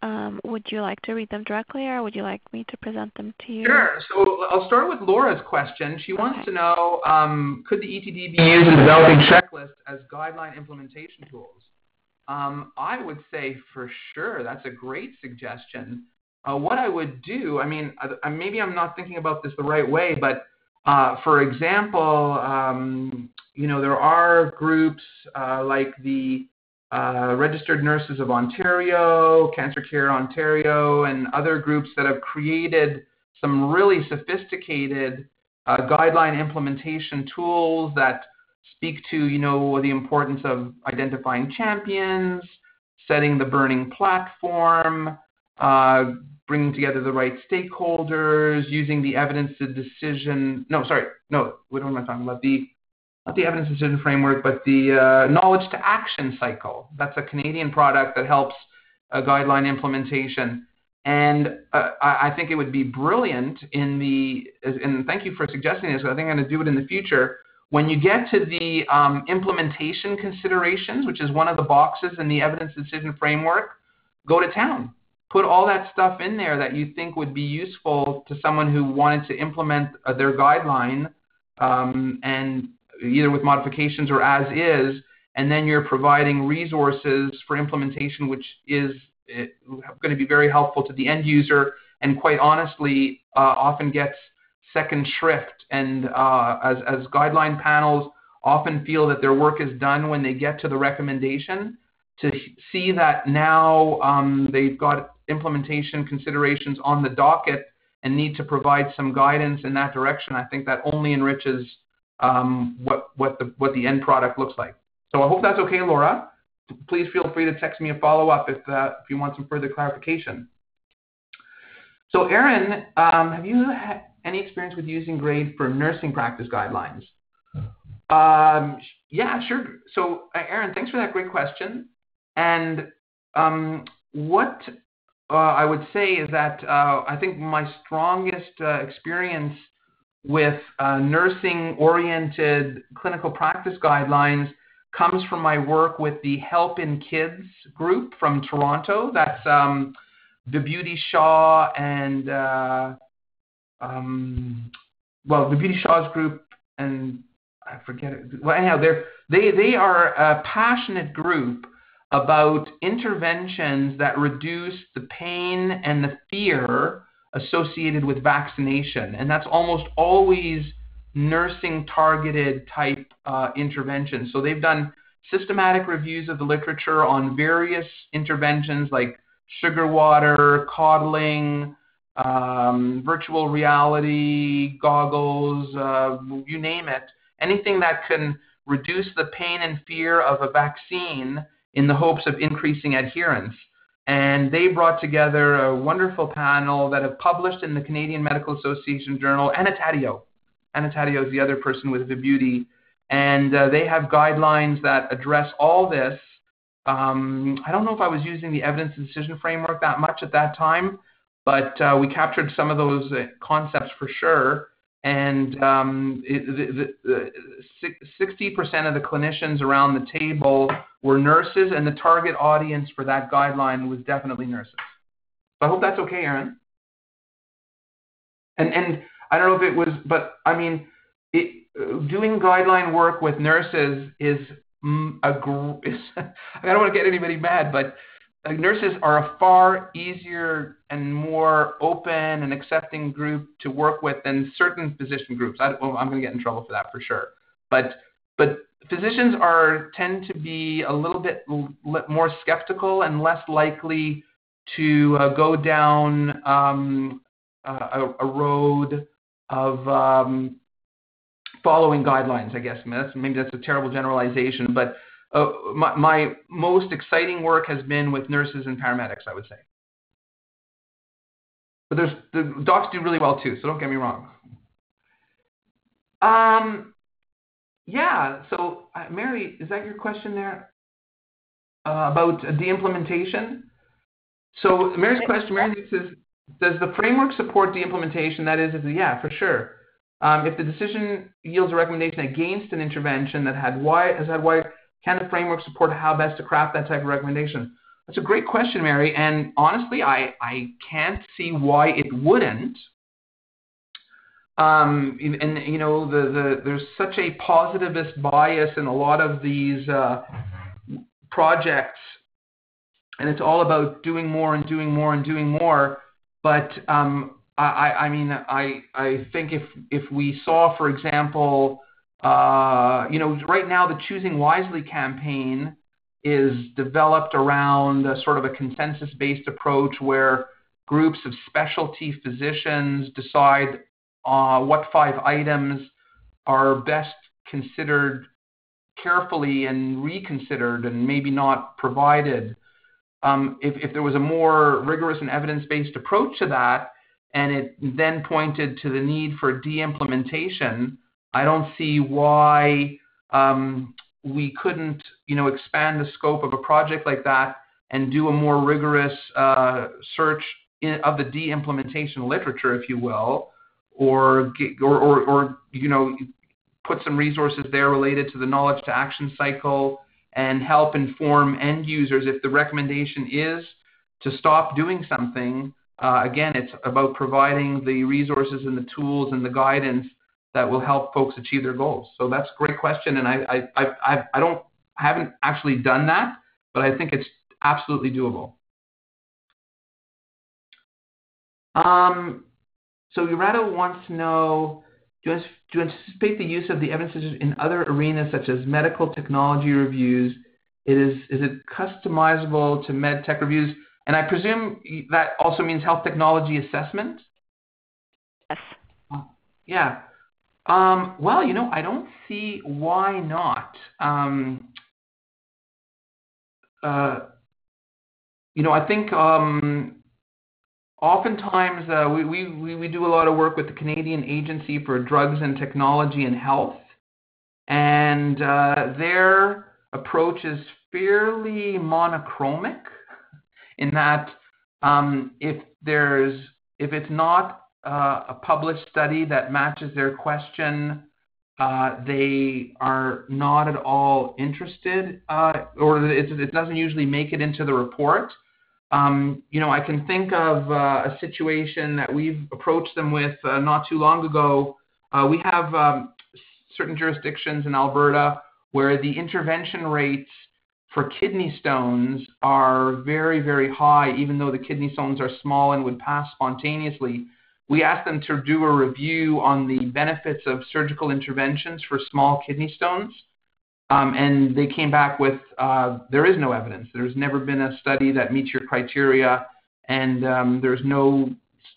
Um, would you like to read them directly or would you like me to present them to you? Sure. So I'll start with Laura's question. She wants to know um, could the ETD be used in developing checklists as guideline implementation tools? Um, I would say for sure that's a great suggestion. Uh, what I would do, I mean, uh, maybe I'm not thinking about this the right way, but uh, for example, um, you know, there are groups uh, like the uh, Registered Nurses of Ontario, Cancer Care Ontario, and other groups that have created some really sophisticated uh, guideline implementation tools that speak to, you know, the importance of identifying champions, setting the burning platform, uh, bringing together the right stakeholders, using the evidence to decision. No, sorry, no, what am I talking about? The not the evidence decision framework, but the uh, knowledge to action cycle. That's a Canadian product that helps a guideline implementation. And uh, I, I, think it would be brilliant in the, and thank you for suggesting this, I think I'm going to do it in the future. When you get to the um, implementation considerations, which is one of the boxes in the evidence decision framework, go to town. Put all that stuff in there that you think would be useful to someone who wanted to implement uh, their guideline um, and either with modifications or as is, and then you're providing resources for implementation, which is eh, going to be very helpful to the end user and quite honestly uh, often gets second shrift. And uh, as, as guideline panels often feel that their work is done when they get to the recommendation, to see that now um, they've got implementation considerations on the docket and need to provide some guidance in that direction, I think that only enriches um, what, what, the, what the end product looks like. So I hope that's okay, Laura. Please feel free to text me a follow-up if, uh, if you want some further clarification. So Aaron, um, have you had any experience with using GRADE for nursing practice guidelines? Um, yeah, sure. So uh, Aaron, thanks for that great question. And what uh, I would say is that uh, I think my strongest uh, experience with uh, nursing-oriented clinical practice guidelines comes from my work with the HELPinKIDS group from Toronto. That's um, Vibhuti Shah and uh, um, well, Vibhuti Shah's group and I forget it. Well, anyhow, they're, they they are a passionate group about interventions that reduce the pain and the fear associated with vaccination, and that's almost always nursing targeted type uh, interventions. So they've done systematic reviews of the literature on various interventions like sugar water, coddling, um, virtual reality, goggles, uh, you name it. Anything that can reduce the pain and fear of a vaccine in the hopes of increasing adherence. And they brought together a wonderful panel that have published in the Canadian Medical Association Journal. Anna Taddio is the other person with Vibhuti, And uh, they have guidelines that address all this um, I don't know if I was using the evidence and decision framework that much at that time, but uh, we captured some of those uh, concepts for sure. And um, it, the, the, the 60% of the clinicians around the table were nurses, and the target audience for that guideline was definitely nurses. So I hope that's okay, Aaron. And and I don't know if it was, but I mean, it, doing guideline work with nurses is a gr- [LAUGHS] I don't want to get anybody mad, but uh, nurses are a far easier and more open and accepting group to work with than certain physician groups. I, well, I'm going to get in trouble for that for sure. But but physicians are tend to be a little bit l- more skeptical and less likely to uh, go down um, a, a, road of um, following guidelines, I guess. That's, maybe that's a terrible generalization, but uh, my, my most exciting work has been with nurses and paramedics, I would say. But there's the docs do really well too, so don't get me wrong. Um, yeah. So, uh, Mary, is that your question there uh, about the implementation? So, Mary's question, Mary says, does the framework support the implementation? That is, is yeah, for sure. Um, if the decision yields a recommendation against an intervention that had wide, has had wide, can the framework support how best to craft that type of recommendation? That's a great question, Mary. And honestly, I, I can't see why it wouldn't. Um, and you know, the, the, there's such a positivist bias in a lot of these uh, projects, and it's all about doing more and doing more and doing more. But um, I, I mean, I, I think if, if we saw, for example, uh, you know, right now the Choosing Wisely campaign is developed around a sort of a consensus-based approach where groups of specialty physicians decide uh, what five items are best considered carefully and reconsidered and maybe not provided. Um, if, if there was a more rigorous and evidence-based approach to that, and it then pointed to the need for de-implementation, I don't see why um, we couldn't, you know, expand the scope of a project like that and do a more rigorous uh, search in, of the de-implementation literature, if you will, or, or, or, or, you know, put some resources there related to the knowledge to action cycle and help inform end users if the recommendation is to stop doing something uh, again, it's about providing the resources and the tools and the guidance that will help folks achieve their goals. So that's a great question, and I I I, I don't I haven't actually done that, but I think it's absolutely doable. Um, so Uretta wants to know, do you, anticipate the use of the evidence in other arenas such as medical technology reviews? It is, is it customizable to med tech reviews? And I presume that also means health technology assessment. Yes. Yeah. Um, well, you know, I don't see why not. Um, uh, you know, I think um, oftentimes uh, we, we, we do a lot of work with the Canadian Agency for Drugs and Technology and Health, and uh, their approach is fairly monochromic in that um, if there's if it's not uh, a published study that matches their question, uh, they are not at all interested, uh, or it, it, doesn't usually make it into the report. Um, you know, I can think of uh, a situation that we've approached them with uh, not too long ago. Uh, we have um, certain jurisdictions in Alberta where the intervention rates for kidney stones are very, very high, even though the kidney stones are small and would pass spontaneously. We asked them to do a review on the benefits of surgical interventions for small kidney stones. Um, and they came back with uh, there is no evidence. There's never been a study that meets your criteria, and um, there's no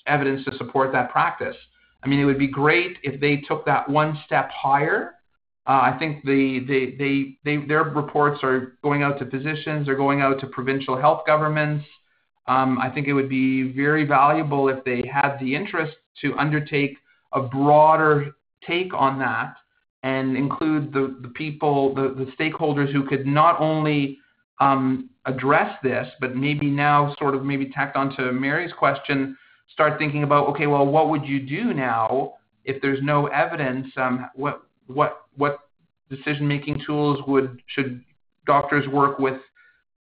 evidence to support that practice. I mean, it would be great if they took that one step higher. Uh, I think the, the, they, they, their reports are going out to physicians, they're going out to provincial health governments. Um, I think it would be very valuable if they had the interest to undertake a broader take on that and include the, the people, the, the stakeholders who could not only um, address this, but maybe now sort of maybe tacked onto Mary's question, start thinking about, okay, well, what would you do now if there's no evidence? Um, what, what, what decision-making tools would, should doctors work with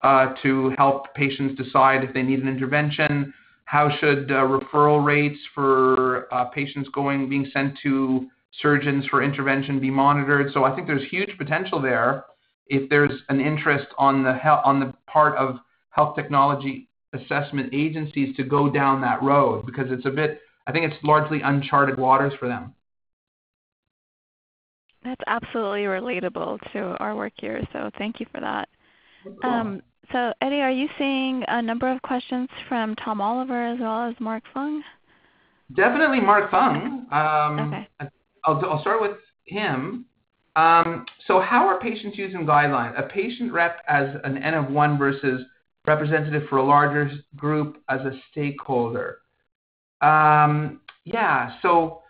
uh, to help patients decide if they need an intervention? How should uh, referral rates for uh, patients going being sent to surgeons for intervention be monitored? So I think there's huge potential there if there's an interest on the on the part of health technology assessment agencies to go down that road because it's a bit I think it's largely uncharted waters for them. That's absolutely relatable to our work here, so thank you for that. Um, so Eddie, are you seeing a number of questions from Tom Oliver as well as Mark Fung? Definitely Mark Fung. Um, okay. I'll, I'll start with him. Um, so how are patients using guidelines? A patient rep as an N of 1 versus representative for a larger group as a stakeholder. Um, yeah, so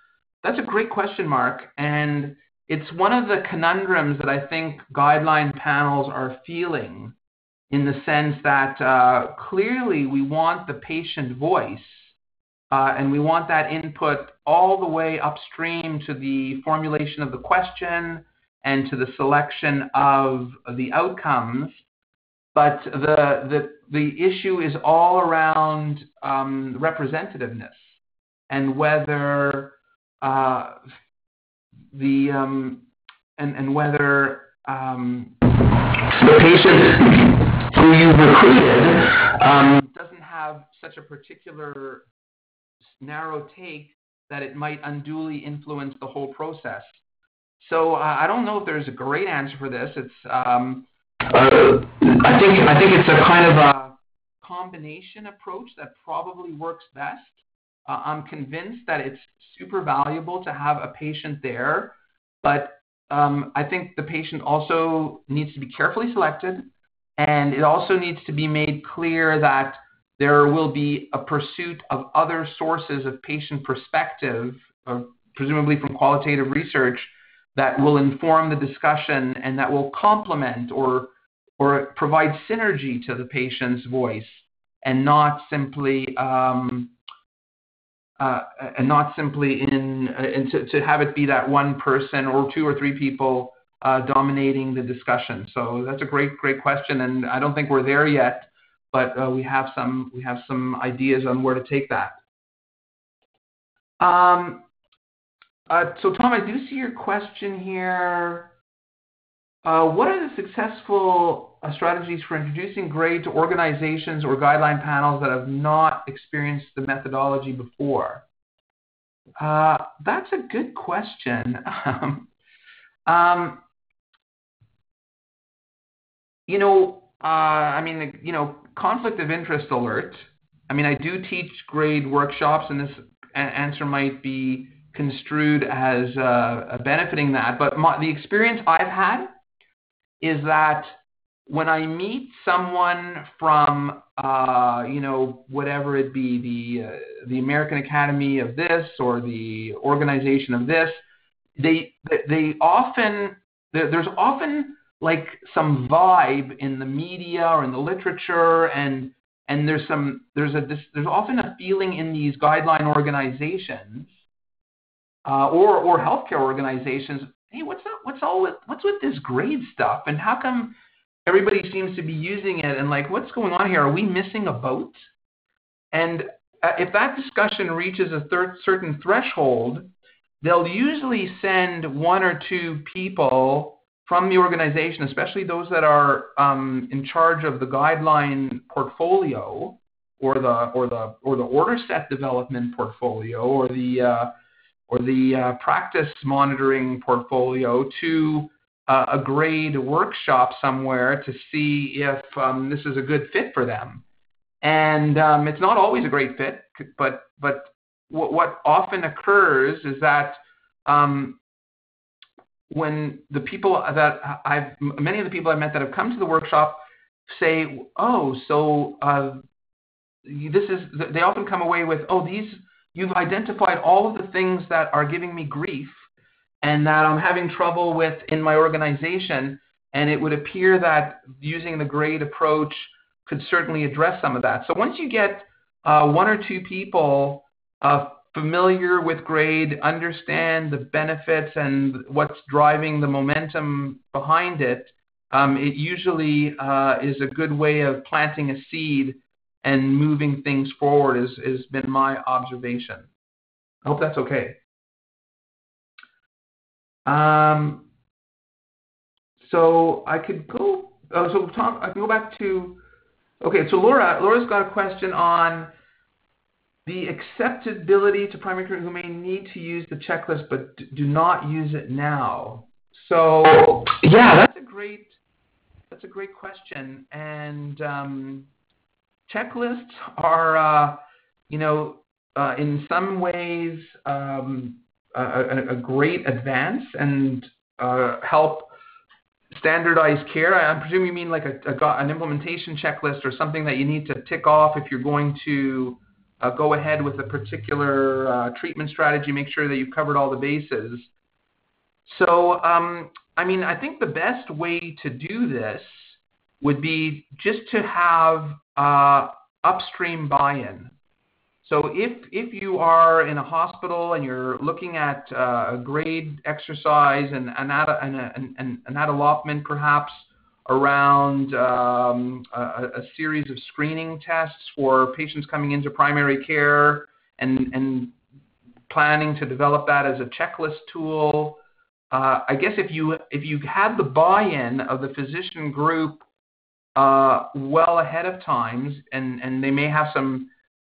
that's a great question, Mark. And it's one of the conundrums that I think guideline panels are feeling in the sense that uh, clearly we want the patient voice uh, and we want that input all the way upstream to the formulation of the question and to the selection of the outcomes. But the, the, the issue is all around um, representativeness and whether uh, the um, and, and whether um, the patient who you've recruited um, doesn't have such a particular narrow take that it might unduly influence the whole process. So uh, I don't know if there's a great answer for this. It's um, uh, I think I think it's a kind of a combination approach that probably works best. Uh, I'm convinced that it's super valuable to have a patient there, but um, I think the patient also needs to be carefully selected, and it also needs to be made clear that there will be a pursuit of other sources of patient perspective, uh, presumably from qualitative research, that will inform the discussion and that will complement or, or provide synergy to the patient's voice and not simply um, uh, and not simply in uh, and to, have it be that one person or two or three people dominating the discussion. So that's a great great question, and I don't think we're there yet but uh, we have some we have some ideas on where to take that. Um, uh, so Tom, I do see your question here. Uh, what are the successful strategies for introducing grade to organizations or guideline panels that have not experienced the methodology before? Uh, that's a good question. [LAUGHS] um, you know, uh, I mean, you know, conflict of interest alert. I mean, I do teach grade workshops, and this answer might be construed as uh, benefiting that, but my, the experience I've had is that when I meet someone from, uh, you know, whatever it be, the uh, the American Academy of this or the organization of this, they they often there's often like some vibe in the media or in the literature and and there's some there's a there's often a feeling in these guideline organizations uh, or or healthcare organizations hey what's up what's all with what's with this grade stuff? And how come everybody seems to be using it? And like what's going on here? Are we missing a boat? And uh, if that discussion reaches a thir- certain threshold they'll usually send one or two people from the organization, especially those that are um, in charge of the guideline portfolio or the or the or the order set development portfolio or the uh, or the uh, practice monitoring portfolio to uh, a grade workshop somewhere to see if um, this is a good fit for them. And um, it's not always a great fit, but but what, often occurs is that um, when the people that I've many of the people I've met that have come to the workshop say, "Oh, so uh, this is," they often come away with, "Oh, these you've identified all of the things that are giving me grief and that I'm having trouble with in my organization." And it would appear that using the grade approach could certainly address some of that. So once you get uh, one or two people uh, familiar with grade, understand the benefits and what's driving the momentum behind it, um, it usually uh, is a good way of planting a seed and moving things forward, has, has been my observation. I hope that's okay. Um, so I could go, oh, so Tom, I can go back to, okay, so Laura, Laura's got a question on the acceptability to primary care who may need to use the checklist but do not use it now. So yeah, that's a great that's a great question. And um, checklists are uh, you know uh, in some ways um, a, a, great advance and uh, help standardize care. I presume you mean like a, a, an implementation checklist or something that you need to tick off if you're going to uh, go ahead with a particular uh, treatment strategy, make sure that you've covered all the bases. So, um, I mean, I think the best way to do this would be just to have uh, upstream buy-in. So if, if you are in a hospital and you're looking at uh, a grade exercise and an, an, an, an adolopment perhaps around um, a, a, series of screening tests for patients coming into primary care and, and planning to develop that as a checklist tool. Uh, I guess if you if you had the buy-in of the physician group uh, well ahead of times, and and they may have some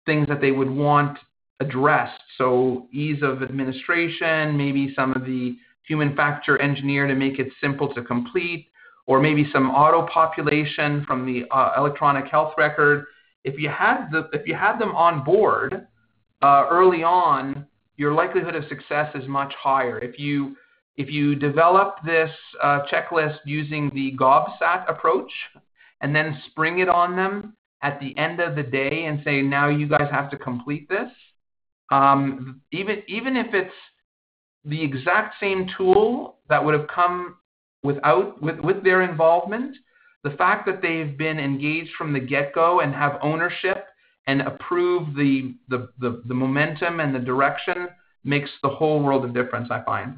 things that they would want addressed. So ease of administration, maybe some of the human factor engineer to make it simple to complete or maybe some auto population from the uh, electronic health record. If you had the if you had them on board uh, early on, your likelihood of success is much higher. If you if you develop this uh, checklist using the GOBSAT approach and then spring it on them at the end of the day and say, now you guys have to complete this, um, even even if it's the exact same tool that would have come without with, with their involvement, the fact that they've been engaged from the get-go and have ownership and approve the, the, the, the momentum and the direction makes the whole world of difference, I find.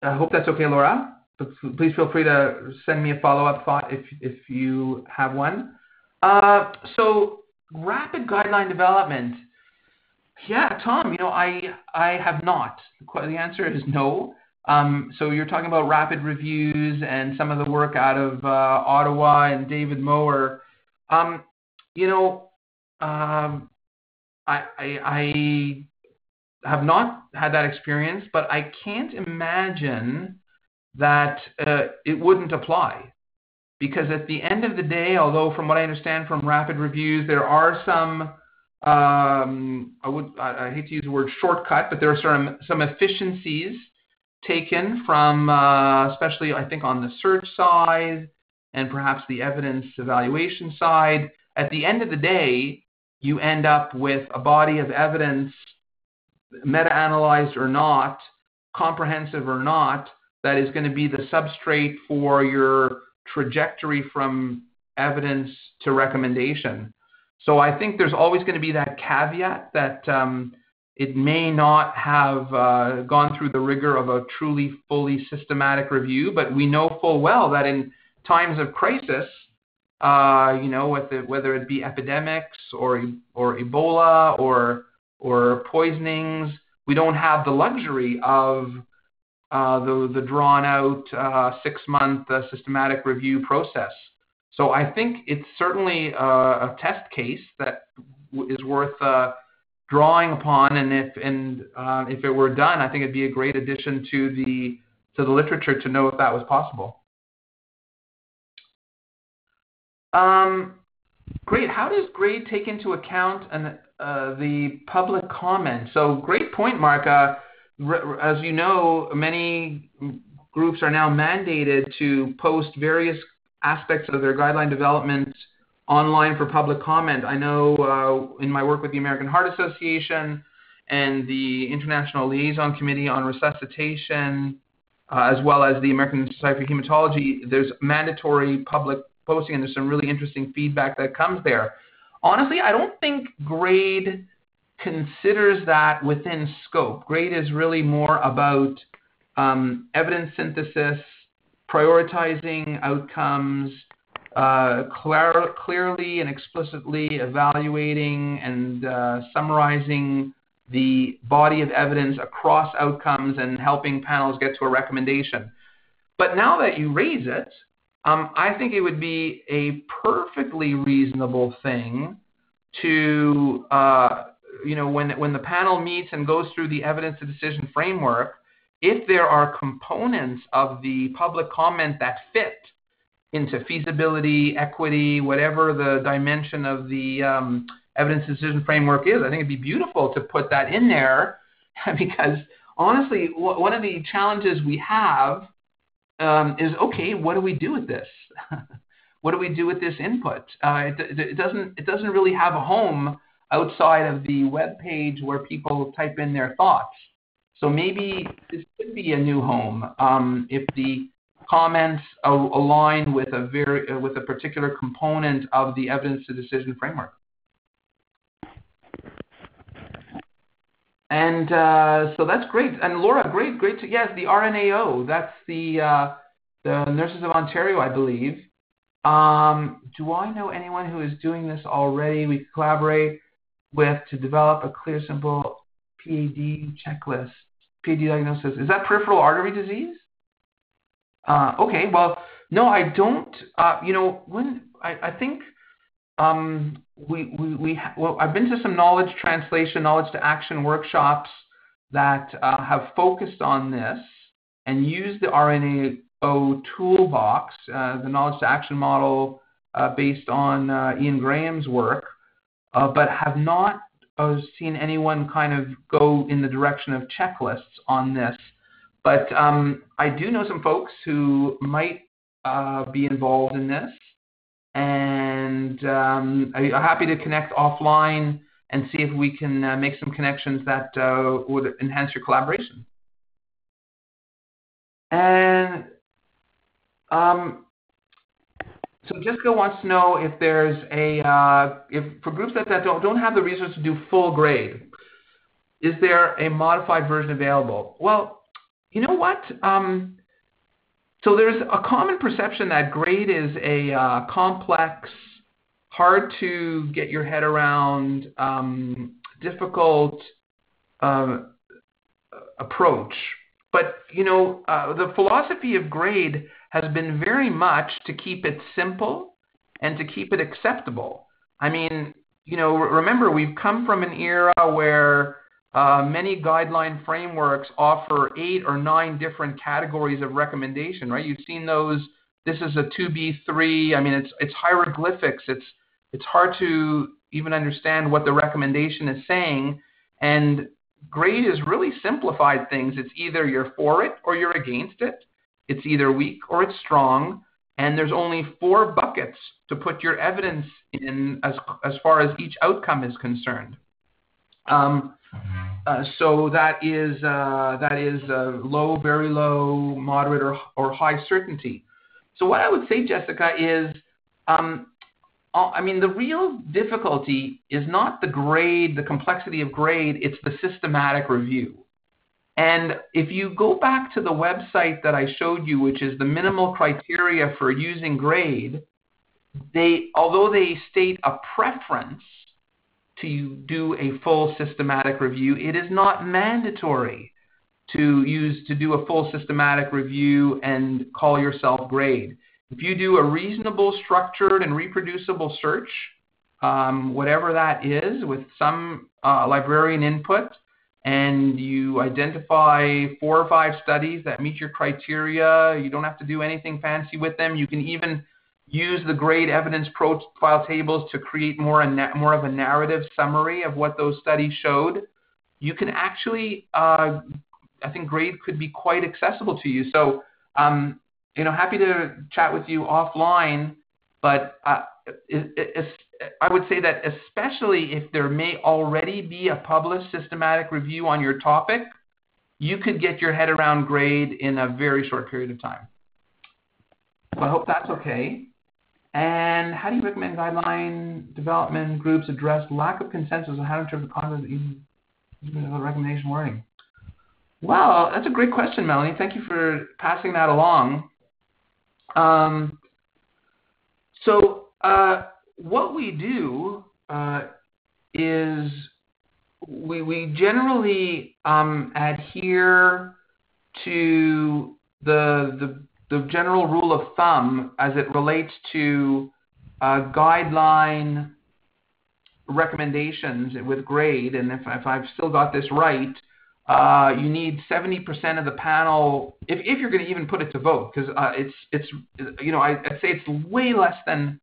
I hope that's okay, Laura. Please feel free to send me a follow-up thought if, if you have one. Uh, so rapid guideline development. Yeah, Tom, you know, I, I have not. The answer is no. Um, so you're talking about rapid reviews and some of the work out of uh, Ottawa and David Moher. Um, you know, um, I, I, I have not had that experience, but I can't imagine that uh, it wouldn't apply. Because at the end of the day, although from what I understand from rapid reviews, there are some um, I would I, I, hate to use the word shortcut, but there are some some efficiencies taken from, uh, especially I think on the search side and perhaps the evidence evaluation side. At the end of the day, you end up with a body of evidence, meta-analyzed or not, comprehensive or not, that is going to be the substrate for your trajectory from evidence to recommendation. So I think there's always going to be that caveat that um, it may not have uh, gone through the rigor of a truly fully systematic review, but we know full well that in times of crisis, uh, you know, whether it be epidemics or or Ebola or or poisonings, we don't have the luxury of uh, the the drawn out uh, six month uh, systematic review process. So I think it's certainly a, a test case that is worth uh, drawing upon, and if and uh, if it were done, I think it'd be a great addition to the to the literature to know if that was possible. Um, great. How does grade take into account an, uh, the public comment? So great point, Mark. Uh, as you know, many groups are now mandated to post various aspects of their guideline development online for public comment. I know uh, in my work with the American Heart Association and the International Liaison Committee on Resuscitation, uh, as well as the American Society for Hematology, there's mandatory public posting, and there's some really interesting feedback that comes there. Honestly, I don't think grade considers that within scope. Grade is really more about um, evidence synthesis, prioritizing outcomes, uh, clear, clearly and explicitly evaluating and uh, summarizing the body of evidence across outcomes and helping panels get to a recommendation. But now that you raise it, um, I think it would be a perfectly reasonable thing to, uh, you know, when, when the panel meets and goes through the evidence to decision framework, if there are components of the public comment that fit into feasibility, equity, whatever the dimension of the um, evidence decision framework is, I think it'd be beautiful to put that in there [LAUGHS] because honestly, w- one of the challenges we have um, is okay, what do we do with this? [LAUGHS] what do we do with this input? Uh, it, it, doesn't it doesn't really have a home outside of the web page where people type in their thoughts. So maybe this could be a new home um, if the comments align with a very uh, with a particular component of the evidence to decision framework. And uh, so that's great. And Laura, great, great. To, yes, the RNAO. That's the uh, the Nurses of Ontario, I believe. Um, do I know anyone who is doing this already? We collaborate with to develop a clear, simple PAD checklist. PAD diagnosis. Is that peripheral artery disease? Uh, okay, well, no, I don't. Uh, you know, when I, I think um, we, we, we well, I've been to some knowledge translation, knowledge to action workshops that uh, have focused on this and used the RNAO toolbox, uh, the knowledge to action model uh, based on uh, Ian Graham's work, uh, but have not seen anyone kind of go in the direction of checklists on this. But um, I do know some folks who might uh, be involved in this, and um, I'm happy to connect offline and see if we can uh, make some connections that uh, would enhance your collaboration. And um, so Jessica wants to know if there's a uh, if for groups that, that don't don't have the resources to do full grade, is there a modified version available? Well, you know what? Um, so there's a common perception that grade is a uh, complex, hard to get your head around, um, difficult uh, approach. But you know, uh, the philosophy of grade has been very much to keep it simple and to keep it acceptable. I mean, you know, remember we've come from an era where uh, many guideline frameworks offer eight or nine different categories of recommendation, right? You've seen those. This is a 2B3. I mean, it's it's hieroglyphics. It's it's hard to even understand what the recommendation is saying. And grade is really simplified things. It's either you're for it or you're against it. It's either weak or it's strong. And there's only four buckets to put your evidence in as, as far as each outcome is concerned. Um, so that is uh, that is uh, low, very low, moderate, or, or high certainty. So what I would say, Jessica, is um, uh, I mean, the real difficulty is not the grade, the complexity of grade, it's the systematic review. And if you go back to the website that I showed you, which is the minimal criteria for using grade, they, although they state a preference to do a full systematic review, it is not mandatory to use to do a full systematic review and call yourself grade. If you do a reasonable, structured, and reproducible search, um, whatever that is, with some uh, librarian input, and you identify four or five studies that meet your criteria, you don't have to do anything fancy with them. You can even use the grade evidence profile tables to create more, a, more of a narrative summary of what those studies showed. You can actually, uh, I think grade could be quite accessible to you. So um, you know, happy to chat with you offline, but uh, it, it, I would say that especially if there may already be a published systematic review on your topic, you could get your head around grade in a very short period of time. So I hope that's okay. And how do you recommend guideline development groups address lack of consensus on how to interpret content even the recommendation wording? Well, that's a great question, Melanie. Thank you for passing that along. Um, so uh, what we do uh, is we, we generally um, adhere to the, the, the, general rule of thumb as it relates to uh, guideline recommendations with grade. And if, if I've still got this right, uh, you need 70% of the panel, if, if you're going to even put it to vote, because uh, it's, it's, you know, I, would say it's way less than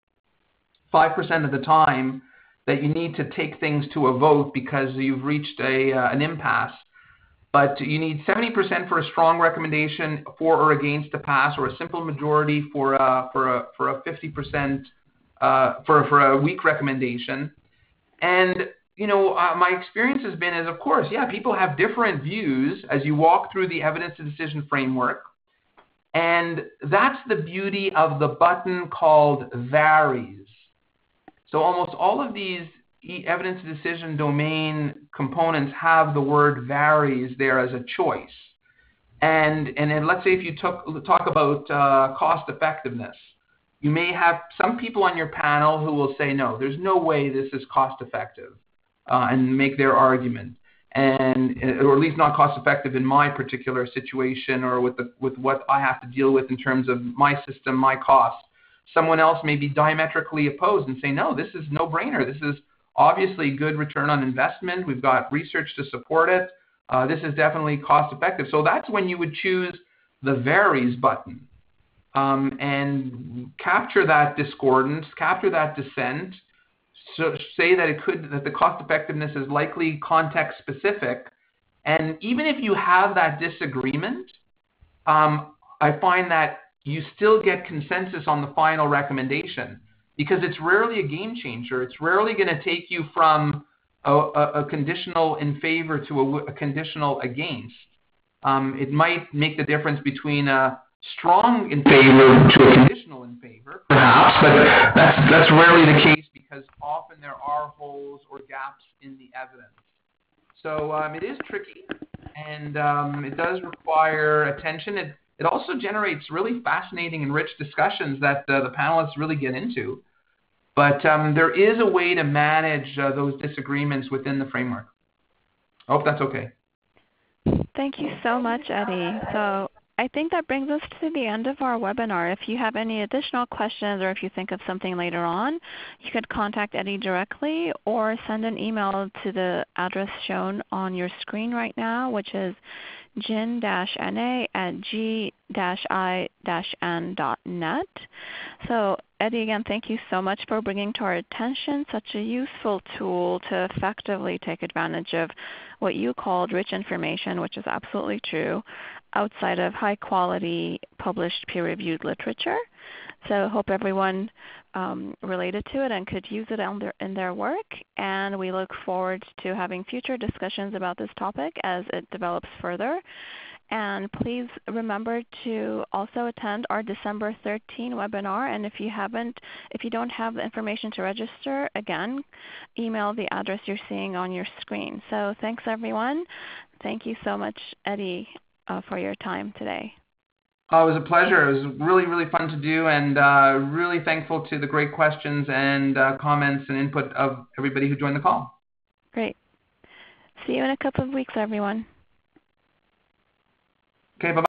5% of the time that you need to take things to a vote because you've reached a, uh, an impasse. But you need 70% for a strong recommendation for or against a pass, or a simple majority for a, for a, for a 50% uh, for, for a weak recommendation. And you know, uh, my experience has been is, of course, yeah, people have different views as you walk through the evidence to decision framework. And that's the beauty of the button called varies. So almost all of these evidence decision domain components have the word varies there as a choice. And, and then let's say if you took, talk about uh, cost effectiveness, you may have some people on your panel who will say, no, there's no way this is cost effective uh, and make their argument, and or at least not cost effective in my particular situation or with the with what I have to deal with in terms of my system, my cost. Someone else may be diametrically opposed and say, no, this is no brainer. This is obviously good return on investment. We've got research to support it. Uh, this is definitely cost effective. So that's when you would choose the varies button um, and capture that discordance, capture that dissent, so say that it could that the cost effectiveness is likely context specific, and even if you have that disagreement, um, I find that you still get consensus on the final recommendation because it's rarely a game changer. It's rarely going to take you from a, a, a, conditional in favor to a, a conditional against. Um, it might make the difference between a strong in favor to a conditional in favor, perhaps, but that's, that's rarely the case because often there are holes or gaps in the evidence. So um, it is tricky, and um, it does require attention. It, it also generates really fascinating and rich discussions that uh, the panelists really get into. But um, there is a way to manage uh, those disagreements within the framework. I hope that's okay. Thank you so much, Eddie. So I think that brings us to the end of our webinar. If you have any additional questions or if you think of something later on, you could contact Eddie directly or send an email to the address shown on your screen right now, which is gin-na at g-i-n.net. So Eddie, again, thank you so much for bringing to our attention such a useful tool to effectively take advantage of what you called rich information, which is absolutely true, outside of high quality published peer reviewed literature. So hope everyone um, related to it and could use it in their, in their work. And we look forward to having future discussions about this topic as it develops further. And please remember to also attend our December 13 webinar. And if you haven't, if you don't have the information to register, again, email the address you're seeing on your screen. So thanks everyone. Thank you so much, Eddie, uh, for your time today. Oh, it was a pleasure. It was really, really fun to do, and uh, really thankful to the great questions and uh, comments and input of everybody who joined the call. Great. See you in a couple of weeks, everyone. Okay, bye.